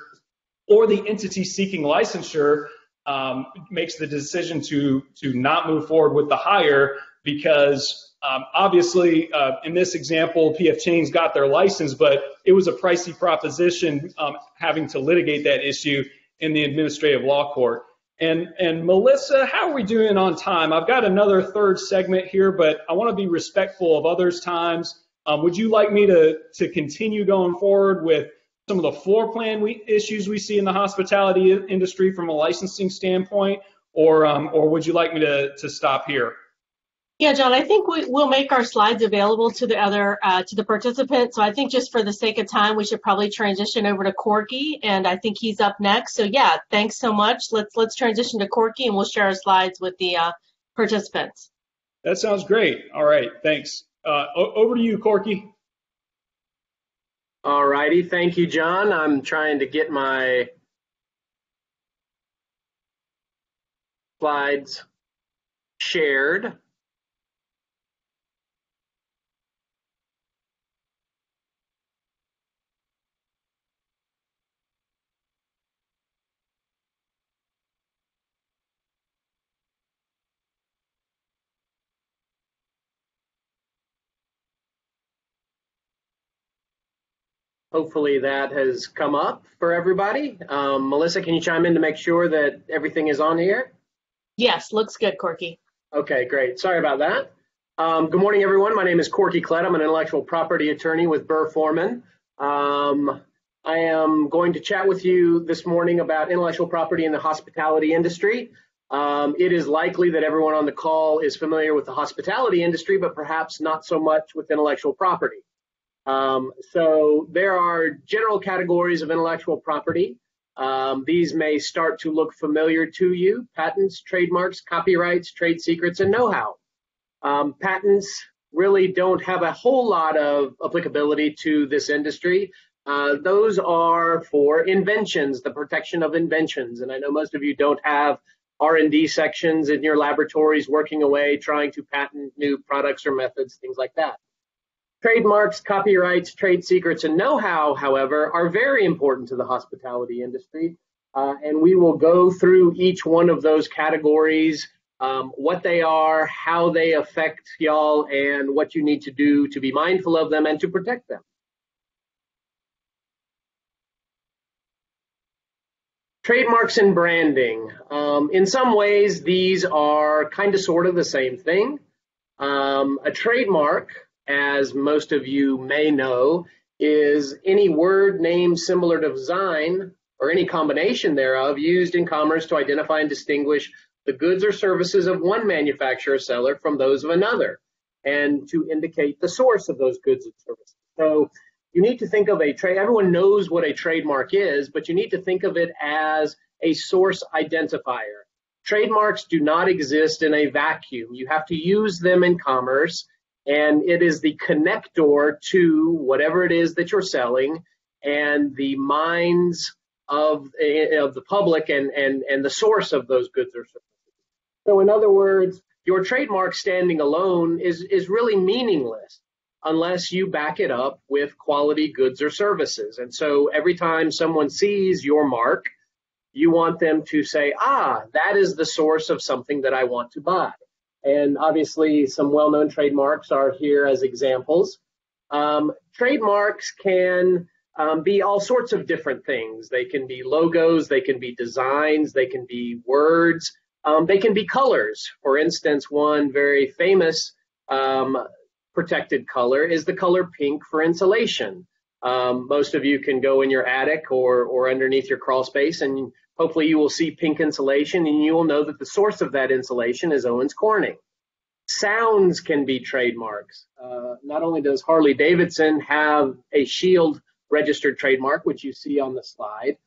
or the entity seeking licensure um, makes the decision to to not move forward with the hire because um, obviously uh, in this example PF Chang's got their license, but it was a pricey proposition um, having to litigate that issue in the administrative law court. And, and Melissa, how are we doing on time? I've got another third segment here, but I want to be respectful of others' times. Um, would you like me to, to continue going forward with some of the floor plan we, issues we see in the hospitality industry from a licensing standpoint, or, um, or would you like me to, to stop here? Yeah, John, I think we, will make our slides available to the other, uh, to the participants. So I think just for the sake of time, we should probably transition over to Corky, and I think he's up next. So yeah, thanks so much. Let's let's transition to Corky, and we'll share our slides with the uh, participants. That sounds great. All right, thanks. Uh, over to you, Corky. All righty, thank you, John. I'm trying to get my slides shared. Hopefully that has come up for everybody. Um, Melissa, can you chime in to make sure that everything is on here? Yes, looks good, Corky. Okay, great. Sorry about that. Um, good morning, everyone. My name is Corky Klett. I'm an intellectual property attorney with Burr Forman. Um, I am going to chat with you this morning about intellectual property in the hospitality industry. Um, it is likely that everyone on the call is familiar with the hospitality industry, but perhaps not so much with intellectual property. Um, so there are general categories of intellectual property. Um, these may start to look familiar to you, patents, trademarks, copyrights, trade secrets, and know-how. Um, patents really don't have a whole lot of applicability to this industry. Uh, those are for inventions, the protection of inventions. And I know most of you don't have R&D sections in your laboratories working away trying to patent new products or methods, things like that. Trademarks, copyrights, trade secrets, and know-how, however, are very important to the hospitality industry. Uh, and we will go through each one of those categories, um, what they are, how they affect y'all, and what you need to do to be mindful of them and to protect them. Trademarks and branding. Um, in some ways, these are kind of sort of the same thing. Um, a trademark, as most of you may know, is any word, name, symbol, or design, or any combination thereof used in commerce to identify and distinguish the goods or services of one manufacturer or seller from those of another, and to indicate the source of those goods and services. So you need to think of a trade, everyone knows what a trademark is, but you need to think of it as a source identifier. Trademarks do not exist in a vacuum. You have to use them in commerce, and it is the connector to whatever it is that you're selling and the minds of, of the public and, and, and the source of those goods or services. So, in other words, your trademark standing alone is, is really meaningless unless you back it up with quality goods or services. And so every time someone sees your mark, you want them to say, ah, that is the source of something that I want to buy. And obviously, some well known trademarks are here as examples. Um, trademarks can um, be all sorts of different things. They can be logos, they can be designs, they can be words, um, they can be colors. For instance, one very famous um, protected color is the color pink for insulation. Um, most of you can go in your attic or, or underneath your crawl space and hopefully you will see pink insulation and you will know that the source of that insulation is Owens Corning. Sounds can be trademarks. Uh, not only does Harley Davidson have a shield registered trademark, which you see on the slide,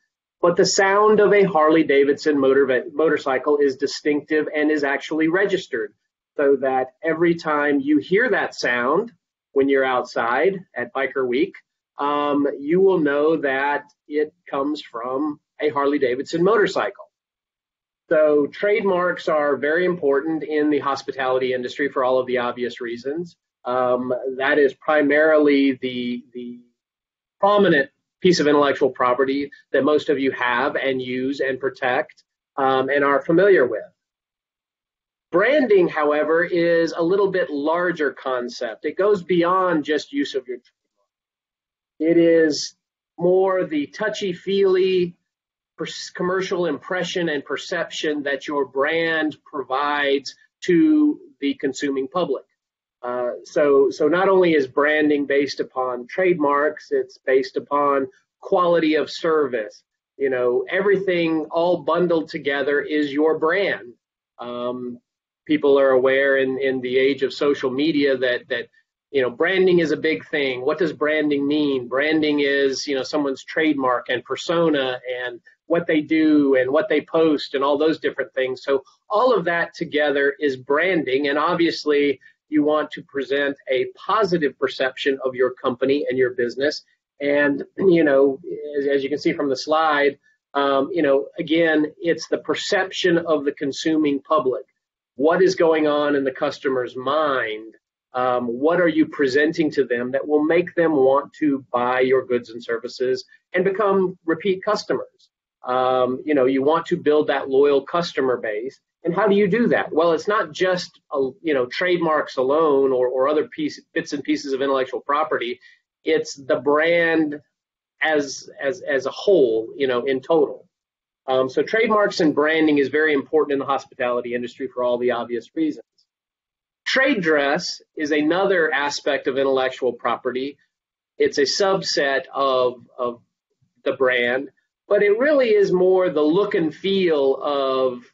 but the sound of a Harley Davidson motor, motorcycle is distinctive and is actually registered so that every time you hear that sound when you're outside at Biker Week, um, you will know that it comes from a Harley Davidson motorcycle. So trademarks are very important in the hospitality industry for all of the obvious reasons. Um, that is primarily the the prominent piece of intellectual property that most of you have and use and protect um, and are familiar with. Branding, however, is a little bit larger concept. It goes beyond just use of your trademark. It is more the touchy-feely commercial impression and perception that your brand provides to the consuming public. Uh, so, so not only is branding based upon trademarks, it's based upon quality of service. You know, everything all bundled together is your brand. Um, people are aware in, in the age of social media that that you know branding is a big thing. What does branding mean? Branding is you know someone's trademark and persona and what they do and what they post and all those different things. So all of that together is branding. And obviously you want to present a positive perception of your company and your business. And you know as, as you can see from the slide um, you know again it's the perception of the consuming public. What is going on in the customer's mind um, what are you presenting to them that will make them want to buy your goods and services and become repeat customers? Um, you know you want to build that loyal customer base. And how do you do that? Well it's not just a, uh, you know trademarks alone or, or other piece, bits and pieces of intellectual property. It's the brand as as as a whole you know in total. Um, so trademarks and branding is very important in the hospitality industry for all the obvious reasons. Trade dress is another aspect of intellectual property. It's a subset of, of the brand, but it really is more the look and feel of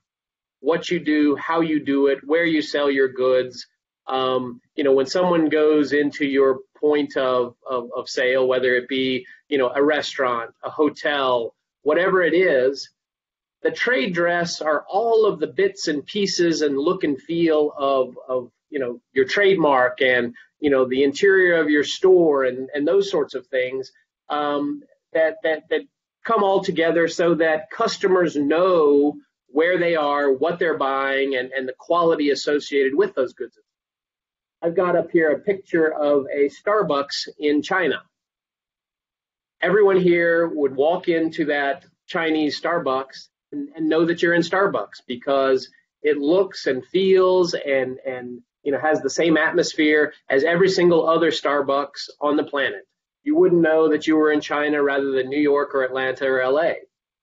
what you do, how you do it, where you sell your goods. Um, you know, when someone goes into your point of, of, of sale, whether it be, you know, a restaurant, a hotel, whatever it is, the trade dress are all of the bits and pieces and look and feel of, of you know your trademark and you know the interior of your store and, and those sorts of things um, that, that, that come all together so that customers know where they are, what they're buying, and, and the quality associated with those goods. I've got up here a picture of a Starbucks in China. Everyone here would walk into that Chinese Starbucks and, and know that you're in Starbucks because it looks and feels and, and you know has the same atmosphere as every single other Starbucks on the planet. You wouldn't know that you were in China rather than New York or Atlanta or LA.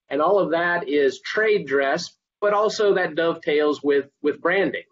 And all of that is trade dress, but also that dovetails with with branding.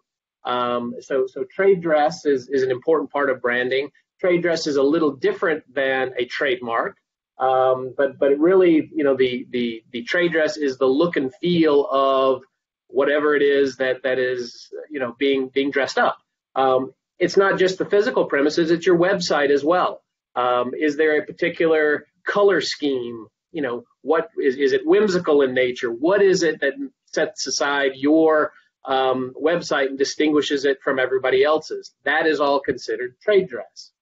Um, so so trade dress is is an important part of branding. Trade dress is a little different than a trademark. Um, but but really, you know, the the the trade dress is the look and feel of whatever it is that that is, you know, being being dressed up. Um, it's not just the physical premises; it's your website as well. Um, is there a particular color scheme? You know, what is is it whimsical in nature? What is it that sets aside your um, website and distinguishes it from everybody else's? That is all considered trade dress.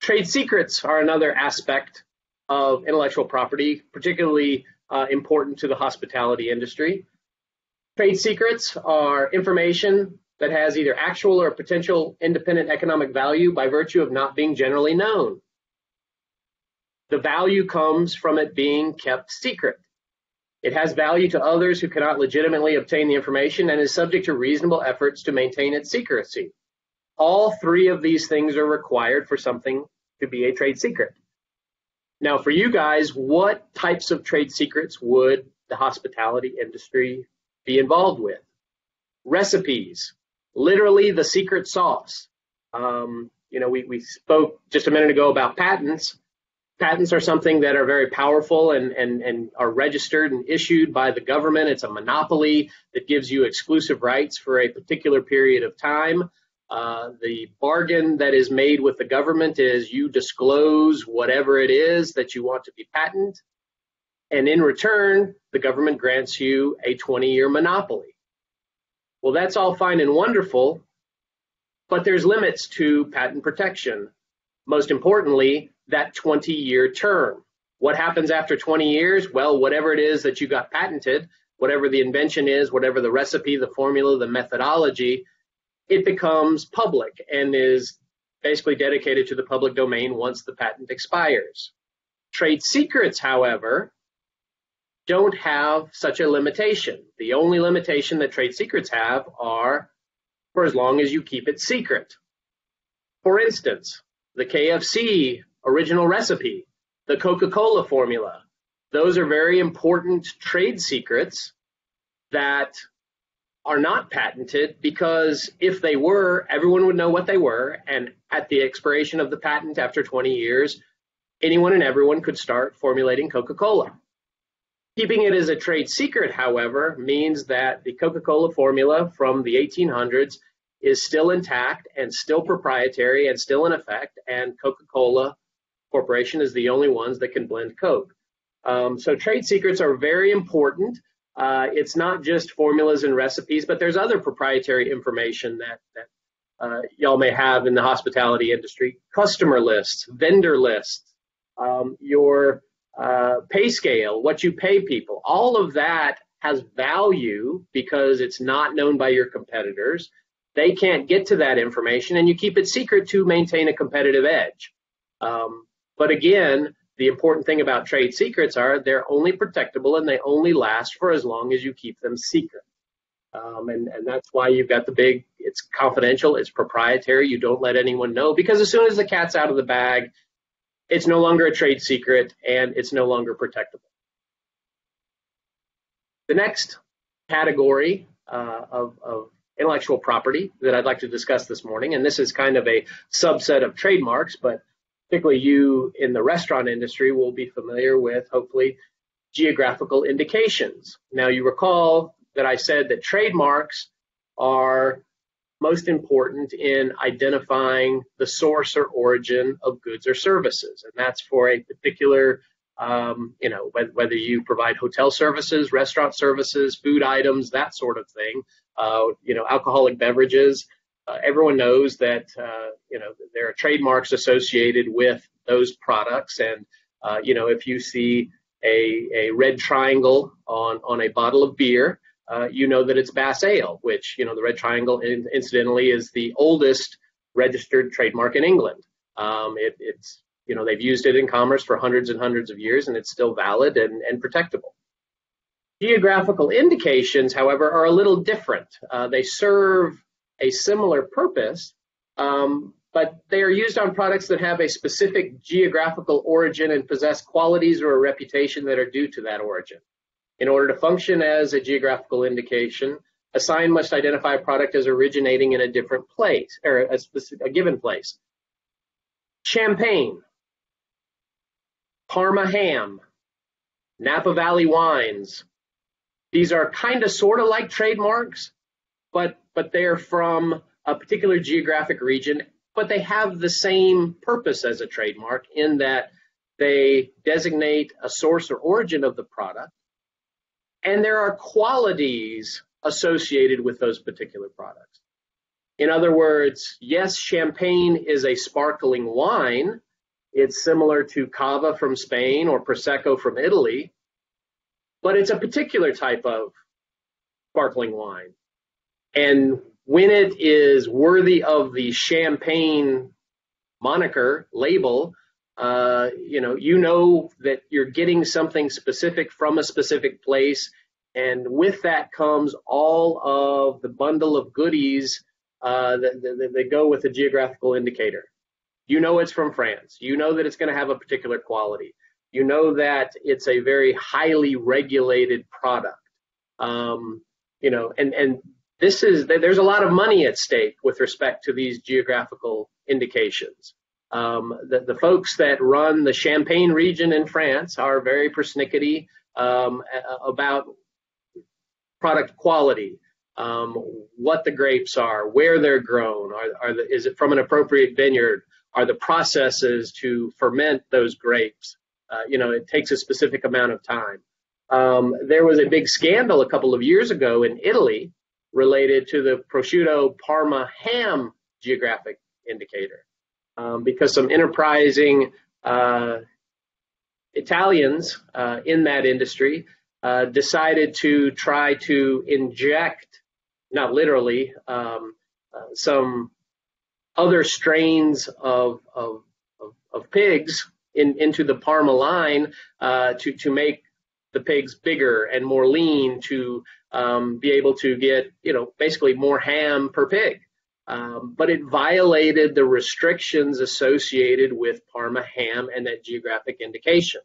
Trade secrets are another aspect of intellectual property, particularly uh, important to the hospitality industry. Trade secrets are information that has either actual or potential independent economic value by virtue of not being generally known. The value comes from it being kept secret. It has value to others who cannot legitimately obtain the information and is subject to reasonable efforts to maintain its secrecy. All three of these things are required for something to be a trade secret. Now, for you guys, what types of trade secrets would the hospitality industry be involved with? Recipes, literally the secret sauce. Um, you know, we, we spoke just a minute ago about patents. Patents are something that are very powerful and, and, and are registered and issued by the government. It's a monopoly that gives you exclusive rights for a particular period of time. Uh, the bargain that is made with the government is you disclose whatever it is that you want to be patent, and in return, the government grants you a 20 year monopoly. Well, that's all fine and wonderful, but there's limits to patent protection. Most importantly, that 20 year term. What happens after 20 years? Well, whatever it is that you got patented, whatever the invention is, whatever the recipe, the formula, the methodology, it becomes public and is basically dedicated to the public domain once the patent expires. Trade secrets, however, don't have such a limitation. The only limitation that trade secrets have are for as long as you keep it secret. For instance, the KFC original recipe, the Coca-Cola formula, those are very important trade secrets that are not patented because if they were, everyone would know what they were. And at the expiration of the patent after 20 years, anyone and everyone could start formulating Coca Cola. Keeping it as a trade secret, however, means that the Coca Cola formula from the 1800s is still intact and still proprietary and still in effect, and Coca Cola Corporation is the only ones that can blend Coke. Um, so trade secrets are very important. Uh, it's not just formulas and recipes, but there's other proprietary information that, that uh, y'all may have in the hospitality industry. Customer lists, vendor lists, um, your uh, pay scale, what you pay people. All of that has value because it's not known by your competitors. They can't get to that information, and you keep it secret to maintain a competitive edge. Um, but again, the important thing about trade secrets are they're only protectable and they only last for as long as you keep them secret. Um, and, and that's why you've got the big, it's confidential, it's proprietary, you don't let anyone know because as soon as the cat's out of the bag, it's no longer a trade secret and it's no longer protectable. The next category uh, of, of intellectual property that I'd like to discuss this morning, and this is kind of a subset of trademarks, but particularly you in the restaurant industry will be familiar with, hopefully, geographical indications. Now, you recall that I said that trademarks are most important in identifying the source or origin of goods or services. And that's for a particular, um, you know, whether you provide hotel services, restaurant services, food items, that sort of thing, uh, you know, alcoholic beverages uh, everyone knows that uh, you know there are trademarks associated with those products. And uh, you know, if you see a, a red triangle on, on a bottle of beer, uh, you know that it's Bass Ale, which, you know, the red triangle in, incidentally is the oldest registered trademark in England. Um, it, it's, you know, they've used it in commerce for hundreds and hundreds of years and it's still valid and, and protectable. Geographical indications, however, are a little different. Uh, they serve a similar purpose, um, but they are used on products that have a specific geographical origin and possess qualities or a reputation that are due to that origin. In order to function as a geographical indication, a sign must identify a product as originating in a different place or a, specific, a given place. Champagne, Parma ham, Napa Valley wines. These are kind of sort of like trademarks, but but they're from a particular geographic region but they have the same purpose as a trademark in that they designate a source or origin of the product, and there are qualities associated with those particular products. In other words, yes, champagne is a sparkling wine. It's similar to cava from Spain or prosecco from Italy, but it's a particular type of sparkling wine. And when it is worthy of the champagne moniker label, uh, you know, you know that you're getting something specific from a specific place, and with that comes all of the bundle of goodies uh, that, that, that go with the geographical indicator. You know it's from France. You know that it's going to have a particular quality. You know that it's a very highly regulated product. Um, you know, and and this is there's a lot of money at stake with respect to these geographical indications. Um, the, the, folks that run the Champagne region in France are very persnickety um, about product quality, um, what the grapes are, where they're grown, are, are the, is it from an appropriate vineyard, are the processes to ferment those grapes. Uh, you know, it takes a specific amount of time. Um, there was a big scandal a couple of years ago in Italy related to the prosciutto Parma ham geographic indicator. Um, because some enterprising uh, Italians uh, in that industry uh, decided to try to inject, not literally, um, uh, some other strains of, of, of, of pigs in, into the Parma line uh, to, to make the pigs bigger and more lean to um, be able to get, you know, basically more ham per pig. Um, but it violated the restrictions associated with Parma ham and that geographic indication.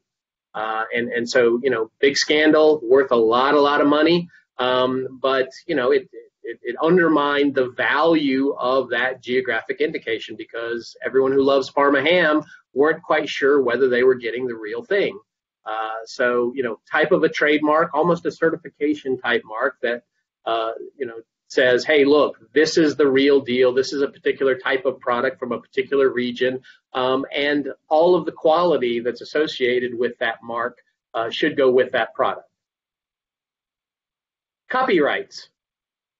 Uh, and, and so, you know, big scandal, worth a lot, a lot of money. Um, but, you know, it, it, it, undermined the value of that geographic indication because everyone who loves Parma ham weren't quite sure whether they were getting the real thing. Uh, so, you know, type of a trademark, almost a certification type mark that, uh, you know, says, hey, look, this is the real deal. This is a particular type of product from a particular region. Um, and all of the quality that's associated with that mark uh, should go with that product. Copyrights,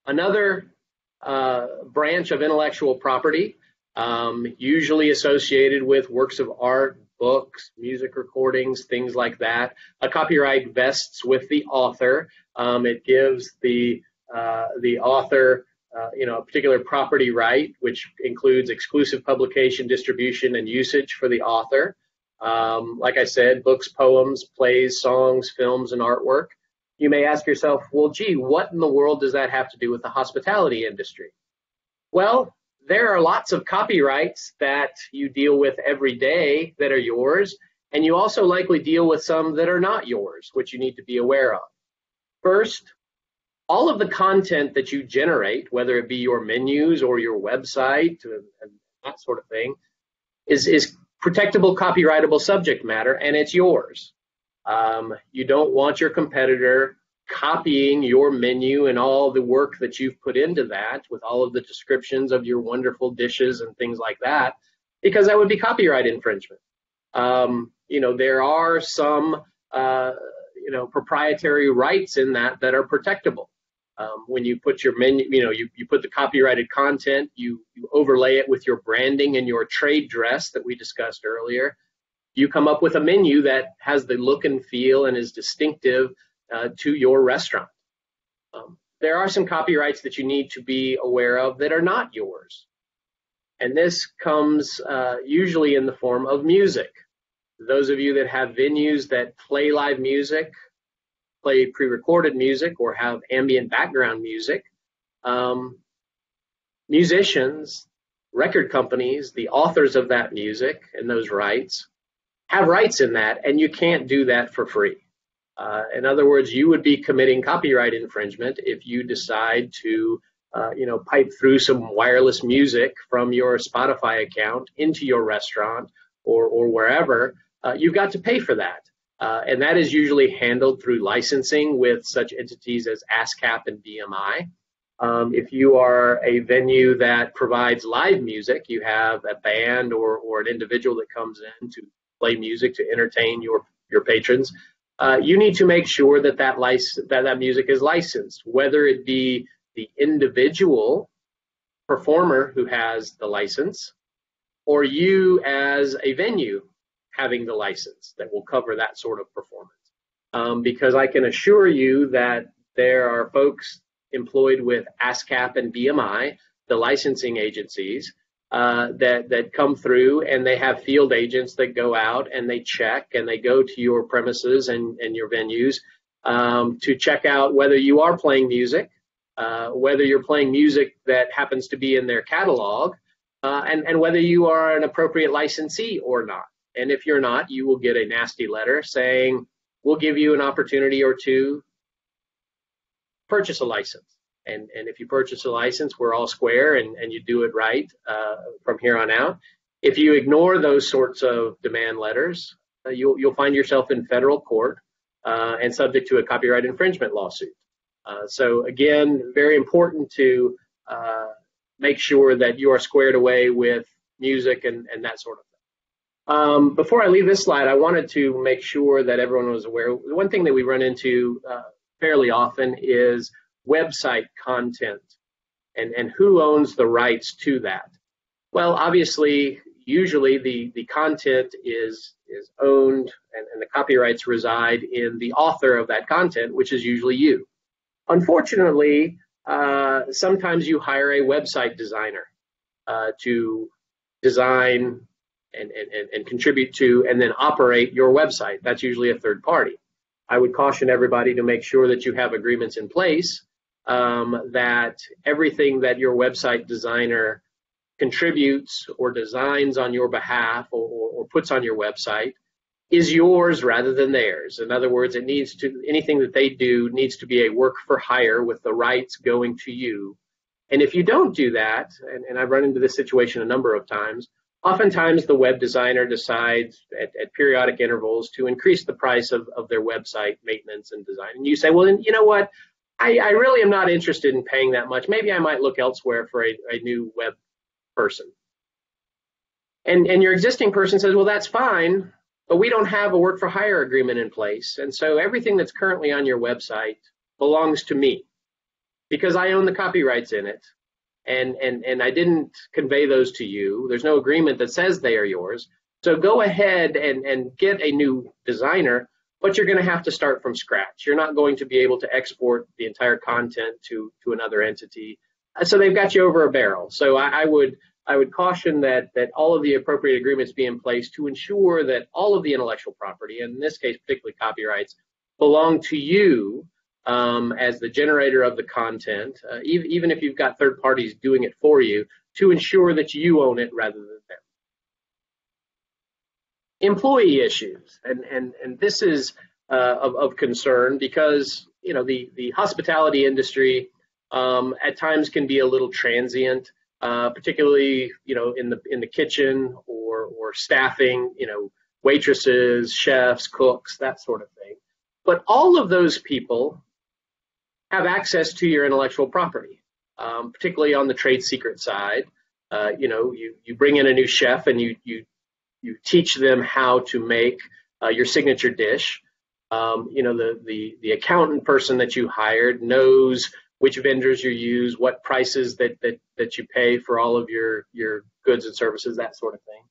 another uh, branch of intellectual property, um, usually associated with works of art, books, music recordings, things like that. A copyright vests with the author. Um, it gives the uh, the author, uh, you know, a particular property right, which includes exclusive publication, distribution, and usage for the author. Um, like I said, books, poems, plays, songs, films, and artwork. You may ask yourself, well, gee, what in the world does that have to do with the hospitality industry? Well, there are lots of copyrights that you deal with every day that are yours, and you also likely deal with some that are not yours, which you need to be aware of. First, all of the content that you generate, whether it be your menus or your website and that sort of thing, is, is protectable, copyrightable subject matter, and it's yours. Um, you don't want your competitor copying your menu and all the work that you've put into that with all of the descriptions of your wonderful dishes and things like that, because that would be copyright infringement. Um, you know, there are some, uh, you know, proprietary rights in that that are protectable. Um, when you put your menu, you know, you, you put the copyrighted content, you, you overlay it with your branding and your trade dress that we discussed earlier. you come up with a menu that has the look and feel and is distinctive uh, to your restaurant. Um, there are some copyrights that you need to be aware of that are not yours. And this comes uh, usually in the form of music. Those of you that have venues that play live music, play pre-recorded music, or have ambient background music, um, musicians, record companies, the authors of that music and those rights have rights in that, and you can't do that for free. Uh, in other words, you would be committing copyright infringement if you decide to, uh, you know, pipe through some wireless music from your Spotify account into your restaurant or or wherever. Uh, you've got to pay for that, uh, and that is usually handled through licensing with such entities as ASCAP and BMI. Um, if you are a venue that provides live music, you have a band or, or an individual that comes in to play music to entertain your, your patrons, uh, you need to make sure that that, lic- that that music is licensed, whether it be the individual performer who has the license or you as a venue having the license that will cover that sort of performance. Um, because I can assure you that there are folks employed with ASCAP and BMI, the licensing agencies, uh, that that come through, and they have field agents that go out and they check and they go to your premises and, and your venues um, to check out whether you are playing music, uh, whether you're playing music that happens to be in their catalog, uh, and and whether you are an appropriate licensee or not. And if you're not, you will get a nasty letter saying we'll give you an opportunity or two purchase a license. And, and if you purchase a license, we're all square and, and you do it right uh, from here on out. If you ignore those sorts of demand letters, uh, you'll, you'll find yourself in federal court uh, and subject to a copyright infringement lawsuit. Uh, so again, very important to uh, make sure that you are squared away with music and, and that sort of thing. Um, before I leave this slide, I wanted to make sure that everyone was aware. One thing that we run into uh, fairly often is website content and, and who owns the rights to that. Well, obviously, usually the, the content is, is owned and, and the copyrights reside in the author of that content, which is usually you. Unfortunately, uh, sometimes you hire a website designer uh, to design and, and, and contribute to and then operate your website. That's usually a third party. I would caution everybody to make sure that you have agreements in place um, that everything that your website designer contributes or designs on your behalf or, or, or, puts on your website is yours rather than theirs. In other words, it needs to anything that they do needs to be a work for hire with the rights going to you. And if you don't do that, and, and I've run into this situation a number of times, Oftentimes, the web designer decides at, at, periodic intervals to increase the price of, of their website maintenance and design. And you say, well, then, you know what? I, I really am not interested in paying that much. Maybe I might look elsewhere for a, a new web person. And, and your existing person says, well, that's fine, but we don't have a work for hire agreement in place. And so everything that's currently on your website belongs to me because I own the copyrights in it and and and I didn't convey those to you. There's no agreement that says they are yours. So go ahead and and get a new designer, but you're going to have to start from scratch. You're not going to be able to export the entire content to to another entity. Uh, so they've got you over a barrel. So I, I would I would caution that that all of the appropriate agreements be in place to ensure that all of the intellectual property, and in this case particularly copyrights, belong to you um, as the generator of the content, uh, even, even if you've got third parties doing it for you, to ensure that you own it rather than them. Employee issues, and and and this is uh, of, of concern because you know the the hospitality industry um, at times can be a little transient, uh, particularly you know in the in the kitchen or or staffing, you know waitresses, chefs, cooks, that sort of thing. But all of those people have access to your intellectual property, um, particularly on the trade secret side. Uh, you know, you, you bring in a new chef and you, you, you teach them how to make uh, your signature dish. Um, you know, the, the, the accountant person that you hired knows which vendors you use, what prices that, that, that you pay for all of your, your goods and services, that sort of thing.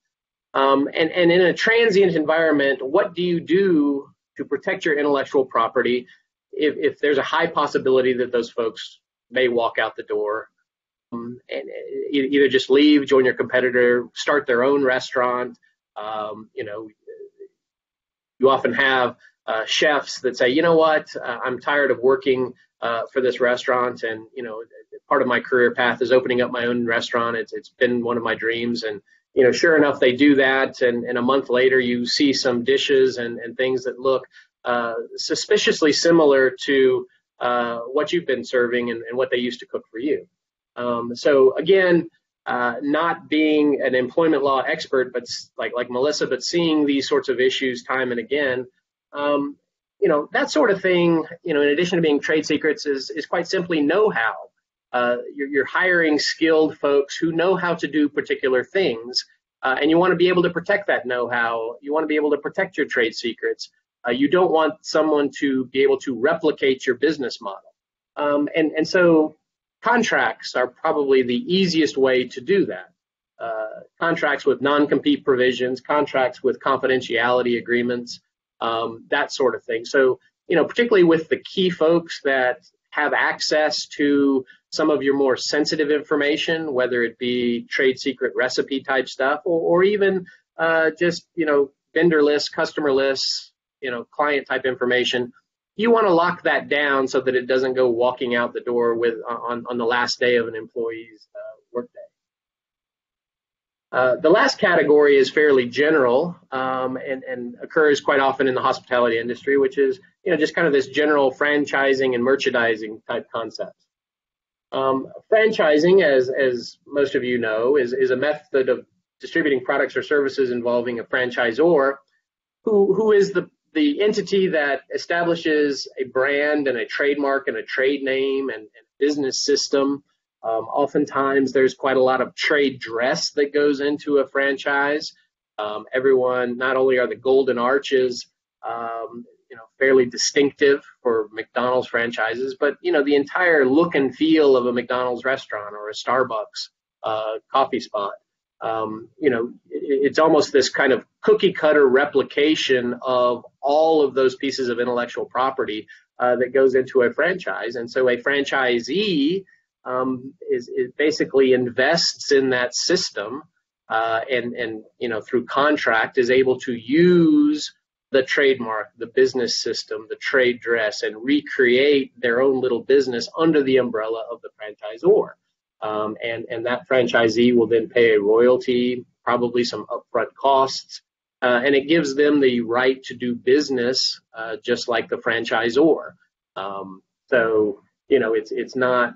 Um, and, and in a transient environment, what do you do to protect your intellectual property if, if there's a high possibility that those folks may walk out the door um, and uh, either just leave, join your competitor, start their own restaurant. Um, you know, you often have uh, chefs that say, you know what, uh, I'm tired of working uh, for this restaurant, and you know, part of my career path is opening up my own restaurant. It's it's been one of my dreams, and you know, sure enough, they do that, and, and a month later, you see some dishes and, and things that look uh, suspiciously similar to uh, what you've been serving and, and, what they used to cook for you. Um, so again, uh, not being an employment law expert, but like like Melissa, but seeing these sorts of issues time and again, um, you know, that sort of thing. You know, in addition to being trade secrets, is is quite simply know-how. Uh, you're, you're, hiring skilled folks who know how to do particular things, uh, and you want to be able to protect that know-how. You want to be able to protect your trade secrets. Uh, you don't want someone to be able to replicate your business model. Um, and, and so contracts are probably the easiest way to do that. Uh, contracts with non-compete provisions, contracts with confidentiality agreements, um, that sort of thing. So, you know, particularly with the key folks that have access to some of your more sensitive information, whether it be trade secret recipe type stuff or, or even uh, just, you know, vendor lists, customer lists, you know, client type information, you want to lock that down so that it doesn't go walking out the door with on, on the last day of an employee's uh, workday. Uh, the last category is fairly general um, and, and, occurs quite often in the hospitality industry, which is you know just kind of this general franchising and merchandising type concepts. Um, franchising, as as most of you know, is is a method of distributing products or services involving a franchisor, who who is the the entity that establishes a brand and a trademark and a trade name and, and business system um, oftentimes, there's quite a lot of trade dress that goes into a franchise. Um, everyone, not only are the golden arches, um, you know, fairly distinctive for McDonald's franchises, but you know, the entire look and feel of a McDonald's restaurant or a Starbucks uh, coffee spot. Um, you know, it, it's almost this kind of cookie cutter replication of all of those pieces of intellectual property uh, that goes into a franchise. And so a franchisee um, is, is, basically invests in that system uh, and and you know through contract is able to use the trademark, the business system, the trade dress, and recreate their own little business under the umbrella of the franchisor. Um, and and that franchisee will then pay a royalty, probably some upfront costs, uh, and it gives them the right to do business uh, just like the franchisor. Um, so you know it's it's not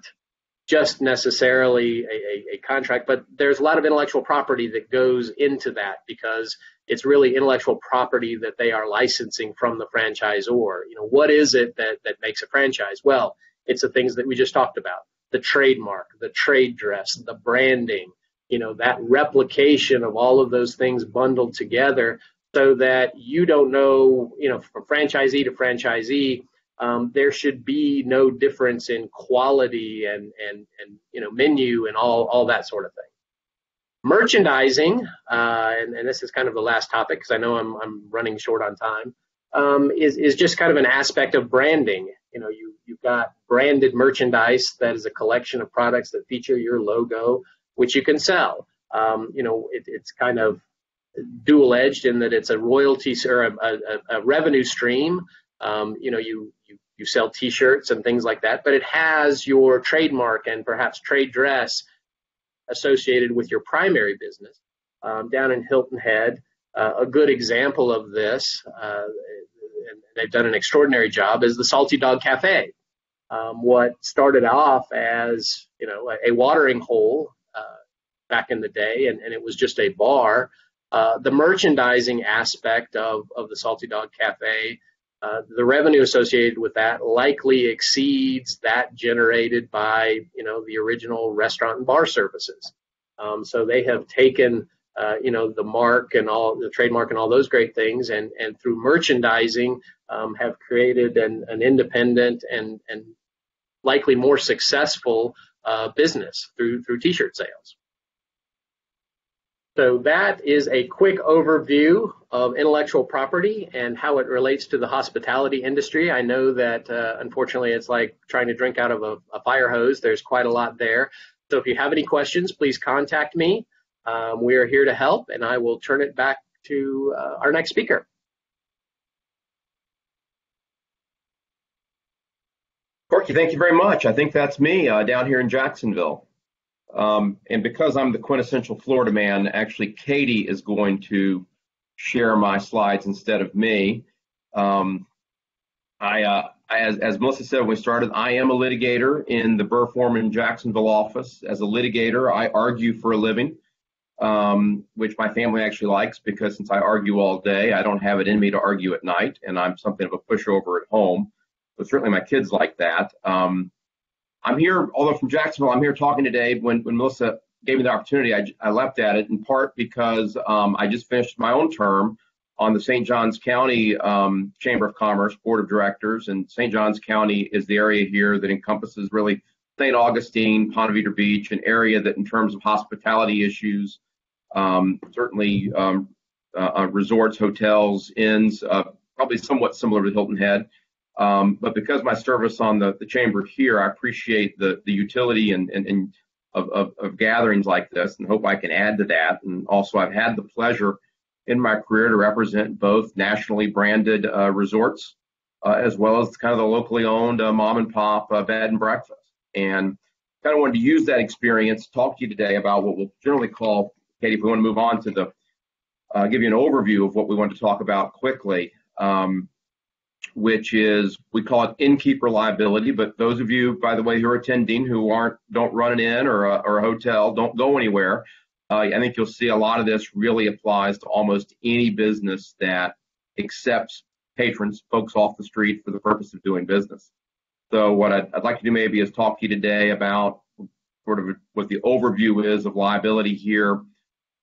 just necessarily a, a, a, contract, but there's a lot of intellectual property that goes into that because it's really intellectual property that they are licensing from the franchisor. You know, what is it that, that makes a franchise? Well, it's the things that we just talked about the trademark, the trade dress, the branding, you know, that replication of all of those things bundled together so that you don't know, you know, from franchisee to franchisee, um, there should be no difference in quality and, and, and you know menu and all, all that sort of thing. Merchandising, uh, and, and this is kind of the last topic because I know I'm, I'm running short on time, um, is, is just kind of an aspect of branding. You know, you, you've got branded merchandise that is a collection of products that feature your logo, which you can sell. Um, you know, it, it's kind of dual edged in that it's a royalty or a, a, a revenue stream. Um, you know, you you you sell T-shirts and things like that, but it has your trademark and perhaps trade dress associated with your primary business. Um, down in Hilton Head, uh, a good example of this, uh, they've done an extraordinary job, is the Salty Dog Cafe. Um, what started off as you know a, a watering hole uh, back in the day, and, and, it was just a bar. Uh, the merchandising aspect of, of the Salty Dog Cafe uh, the revenue associated with that likely exceeds that generated by you know the original restaurant and bar services. Um, so they have taken uh, you know the mark and all the trademark and all those great things, and and through merchandising um, have created an, an independent and and likely more successful uh, business through through T-shirt sales. So that is a quick overview of intellectual property and how it relates to the hospitality industry. I know that uh, unfortunately it's like trying to drink out of a, a, fire hose. There's quite a lot there. So if you have any questions, please contact me. Um, we are here to help, and I will turn it back to uh, our next speaker. Corky, thank you very much. I think that's me uh, down here in Jacksonville. Um, and because I'm the quintessential Florida man, actually Katie is going to share my slides instead of me. Um, I, uh, as, as Melissa said when we started, I am a litigator in the Burr Forman Jacksonville office. As a litigator, I argue for a living, um, which my family actually likes because since I argue all day, I don't have it in me to argue at night, and I'm something of a pushover at home. But certainly my kids like that. Um, I'm here, although from Jacksonville, I'm here talking today. When, when Melissa gave me the opportunity, I, I left at it in part because um, I just finished my own term on the St. Johns County um, Chamber of Commerce Board of Directors. And St. Johns County is the area here that encompasses really St. Augustine, Ponte Vedra Beach, an area that, in terms of hospitality issues, um, certainly um, uh, uh, resorts, hotels, inns, uh, probably somewhat similar to Hilton Head. Um, but because my service on the, the chamber here, I appreciate the, the utility and, and, and of, of, of, gatherings like this and hope I can add to that. And also, I've had the pleasure in my career to represent both nationally branded uh, resorts uh, as well as kind of the locally owned uh, mom and pop uh, bed and breakfast. And kind of wanted to use that experience to talk to you today about what we'll generally call, Katie, if we want to move on to the, uh, give you an overview of what we want to talk about quickly. Um, which is we call it innkeeper liability. But those of you, by the way, who are attending who aren't don't run an inn or a, or a hotel, don't go anywhere. Uh, I think you'll see a lot of this really applies to almost any business that accepts patrons, folks off the street for the purpose of doing business. So what I'd, I'd like to do maybe is talk to you today about sort of what the overview is of liability here,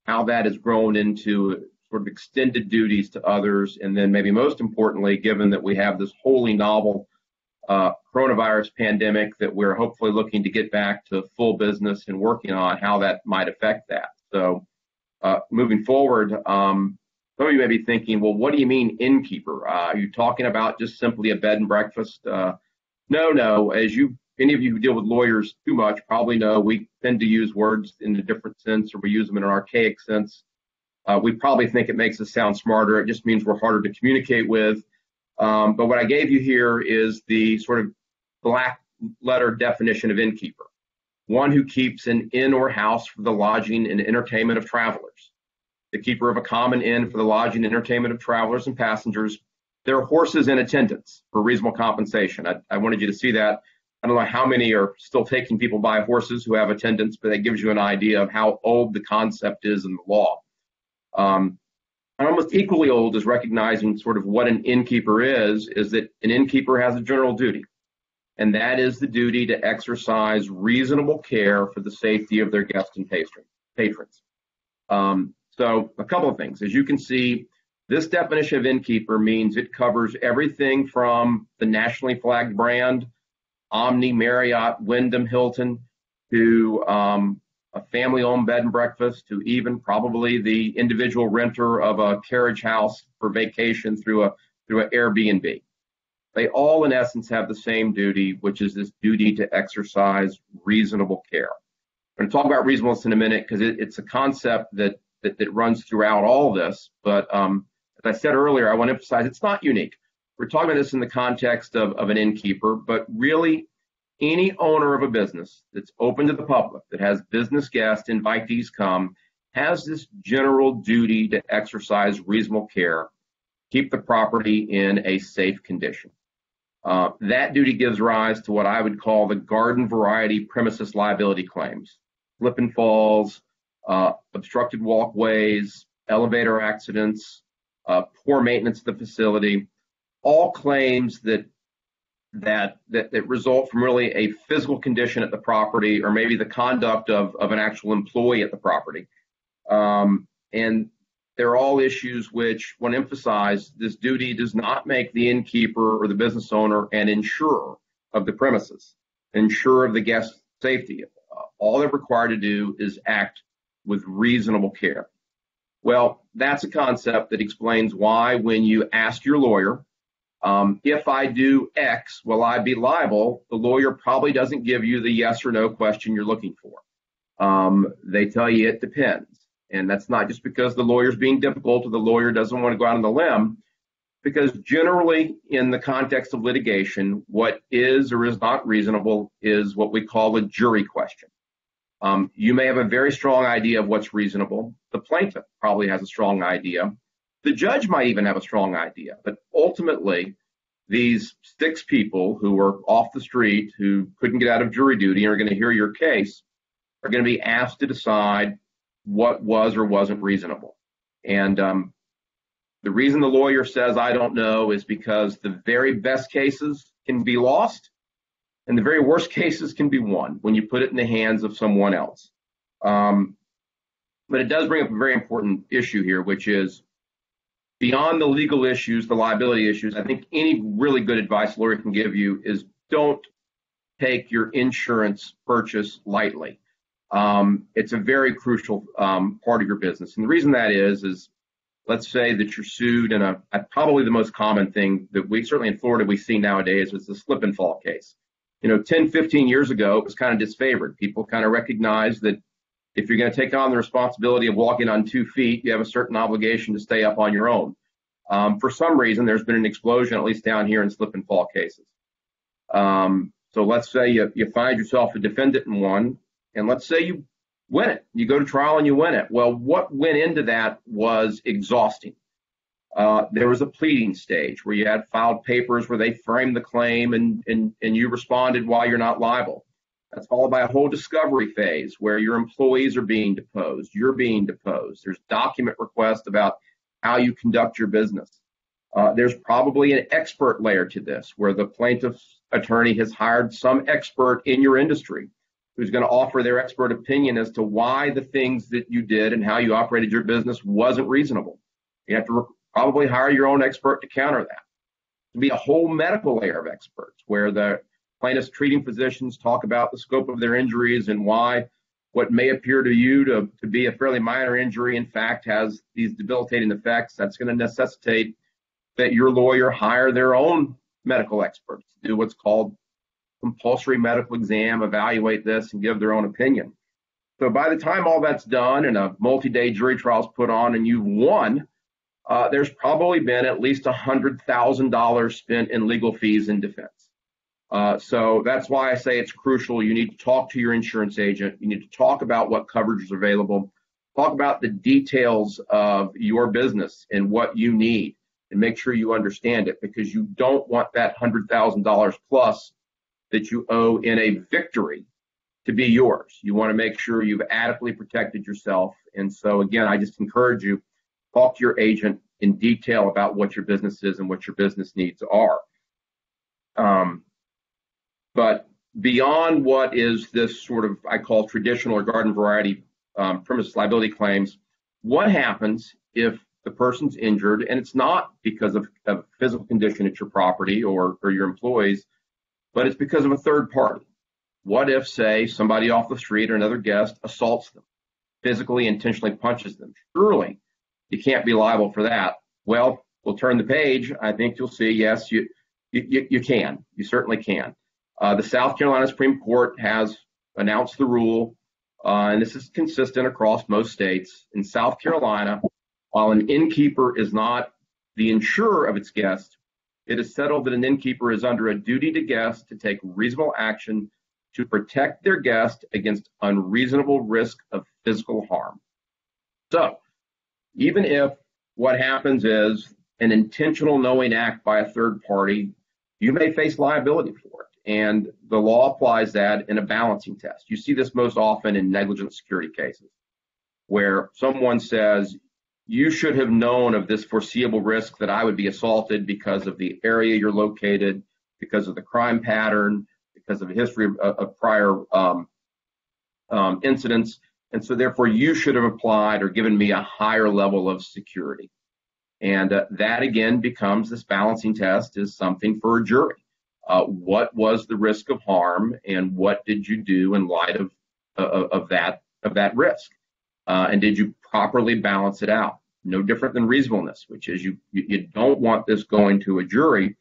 how that has grown into sort of extended duties to others, and then maybe most importantly, given that we have this wholly novel uh, coronavirus pandemic that we're hopefully looking to get back to full business and working on how that might affect that. So uh, moving forward, um, some of you may be thinking, well, what do you mean innkeeper? Uh, are you talking about just simply a bed and breakfast? Uh, no, no. As you, any of you who deal with lawyers too much probably know, we tend to use words in a different sense, or we use them in an archaic sense. Uh, we probably think it makes us sound smarter. It just means we're harder to communicate with. Um, but what I gave you here is the sort of black letter definition of innkeeper one who keeps an inn or house for the lodging and entertainment of travelers. The keeper of a common inn for the lodging and entertainment of travelers and passengers. There are horses in attendance for reasonable compensation. I, I wanted you to see that. I don't know how many are still taking people by horses who have attendance, but that gives you an idea of how old the concept is in the law. Um, almost equally old is recognizing sort of what an innkeeper is, is that an innkeeper has a general duty, and that is the duty to exercise reasonable care for the safety of their guests and patrons. Um, so a couple of things. As you can see, this definition of innkeeper means it covers everything from the nationally flagged brand, Omni, Marriott, Wyndham, Hilton, to um, a family owned bed and breakfast to even probably the individual renter of a carriage house for vacation through a through an Airbnb. They all in essence have the same duty, which is this duty to exercise reasonable care. I'm going to talk about reasonableness in a minute because it, it's a concept that, that, that runs throughout all this. But um, as I said earlier, I want to emphasize it's not unique. We're talking about this in the context of, of an innkeeper, but really any owner of a business that's open to the public, that has business guests, invitees come, has this general duty to exercise reasonable care, keep the property in a safe condition. Uh, that duty gives rise to what I would call the garden variety premises liability claims. Slip and falls, uh, obstructed walkways, elevator accidents, uh, poor maintenance of the facility, all claims that that, that, that result from really a physical condition at the property or maybe the conduct of, of an actual employee at the property. Um, and they're all issues which, when emphasized, this duty does not make the innkeeper or the business owner an insurer of the premises, insurer of the guest safety. All they're required to do is act with reasonable care. Well, that's a concept that explains why when you ask your lawyer, um, if I do X, will I be liable? The lawyer probably doesn't give you the yes or no question you're looking for. Um, they tell you it depends. And that's not just because the lawyer's being difficult or the lawyer doesn't want to go out on the limb, because generally in the context of litigation, what is or is not reasonable is what we call a jury question. Um, you may have a very strong idea of what's reasonable. The plaintiff probably has a strong idea. The judge might even have a strong idea, but ultimately, these six people who were off the street who couldn't get out of jury duty and are going to hear your case are going to be asked to decide what was or wasn't reasonable. And um, the reason the lawyer says I don't know is because the very best cases can be lost and the very worst cases can be won when you put it in the hands of someone else. Um, but it does bring up a very important issue here, which is beyond the legal issues, the liability issues. I think any really good advice lawyer can give you is don't take your insurance purchase lightly. Um, it's a very crucial um, part of your business. And the reason that is, is let's say that you're sued in a, probably the most common thing that we, certainly in Florida, we see nowadays is the slip and fall case. You know, 10, 15 years ago, it was kind of disfavored. People kind of recognized that if you're going to take on the responsibility of walking on two feet, you have a certain obligation to stay up on your own. Um, for some reason, there's been an explosion, at least down here in slip and fall cases. Um, so let's say you, you find yourself a defendant in one, and let's say you win it. You go to trial and you win it. Well, what went into that was exhausting. Uh, there was a pleading stage where you had filed papers where they framed the claim and, and, and you responded while you're not liable. That's followed by a whole discovery phase where your employees are being deposed, you're being deposed. There's document requests about how you conduct your business. Uh, there's probably an expert layer to this where the plaintiff's attorney has hired some expert in your industry who's going to offer their expert opinion as to why the things that you did and how you operated your business wasn't reasonable. You have to re- probably hire your own expert to counter that. To be a whole medical layer of experts where the plaintiff's treating physicians talk about the scope of their injuries and why what may appear to you to, to be a fairly minor injury, in fact, has these debilitating effects. That's going to necessitate that your lawyer hire their own medical experts to do what's called compulsory medical exam, evaluate this, and give their own opinion. So by the time all that's done and a multi-day jury trial is put on and you've won, uh, there's probably been at least $100,000 spent in legal fees in defense. Uh, so that's why I say it's crucial. You need to talk to your insurance agent. You need to talk about what coverage is available. Talk about the details of your business and what you need and make sure you understand it because you don't want that $100,000 plus that you owe in a victory to be yours. You want to make sure you've adequately protected yourself. And so, again, I just encourage you talk to your agent in detail about what your business is and what your business needs are. Um, but beyond what is this sort of I call traditional or garden variety um, premises liability claims, what happens if the person's injured and it's not because of a physical condition at your property or, or your employees, but it's because of a third party. What if, say, somebody off the street or another guest assaults them, physically, intentionally punches them? Surely you can't be liable for that. Well, we'll turn the page. I think you'll see, yes, you, you, you can. You certainly can. Uh, the South Carolina Supreme Court has announced the rule, uh, and this is consistent across most states. In South Carolina, while an innkeeper is not the insurer of its guest, it is settled that an innkeeper is under a duty to guests to take reasonable action to protect their guest against unreasonable risk of physical harm. So, even if what happens is an intentional knowing act by a third party, you may face liability for it. And the law applies that in a balancing test. You see this most often in negligent security cases, where someone says, you should have known of this foreseeable risk that I would be assaulted because of the area you're located, because of the crime pattern, because of a history of, of prior um, um, incidents. And so, therefore, you should have applied or given me a higher level of security. And uh, that again becomes this balancing test is something for a jury. Uh, what was the risk of harm, and what did you do in light of uh, of that of that risk? Uh, and did you properly balance it out. No different than reasonableness, which is you you don't want this going to a jury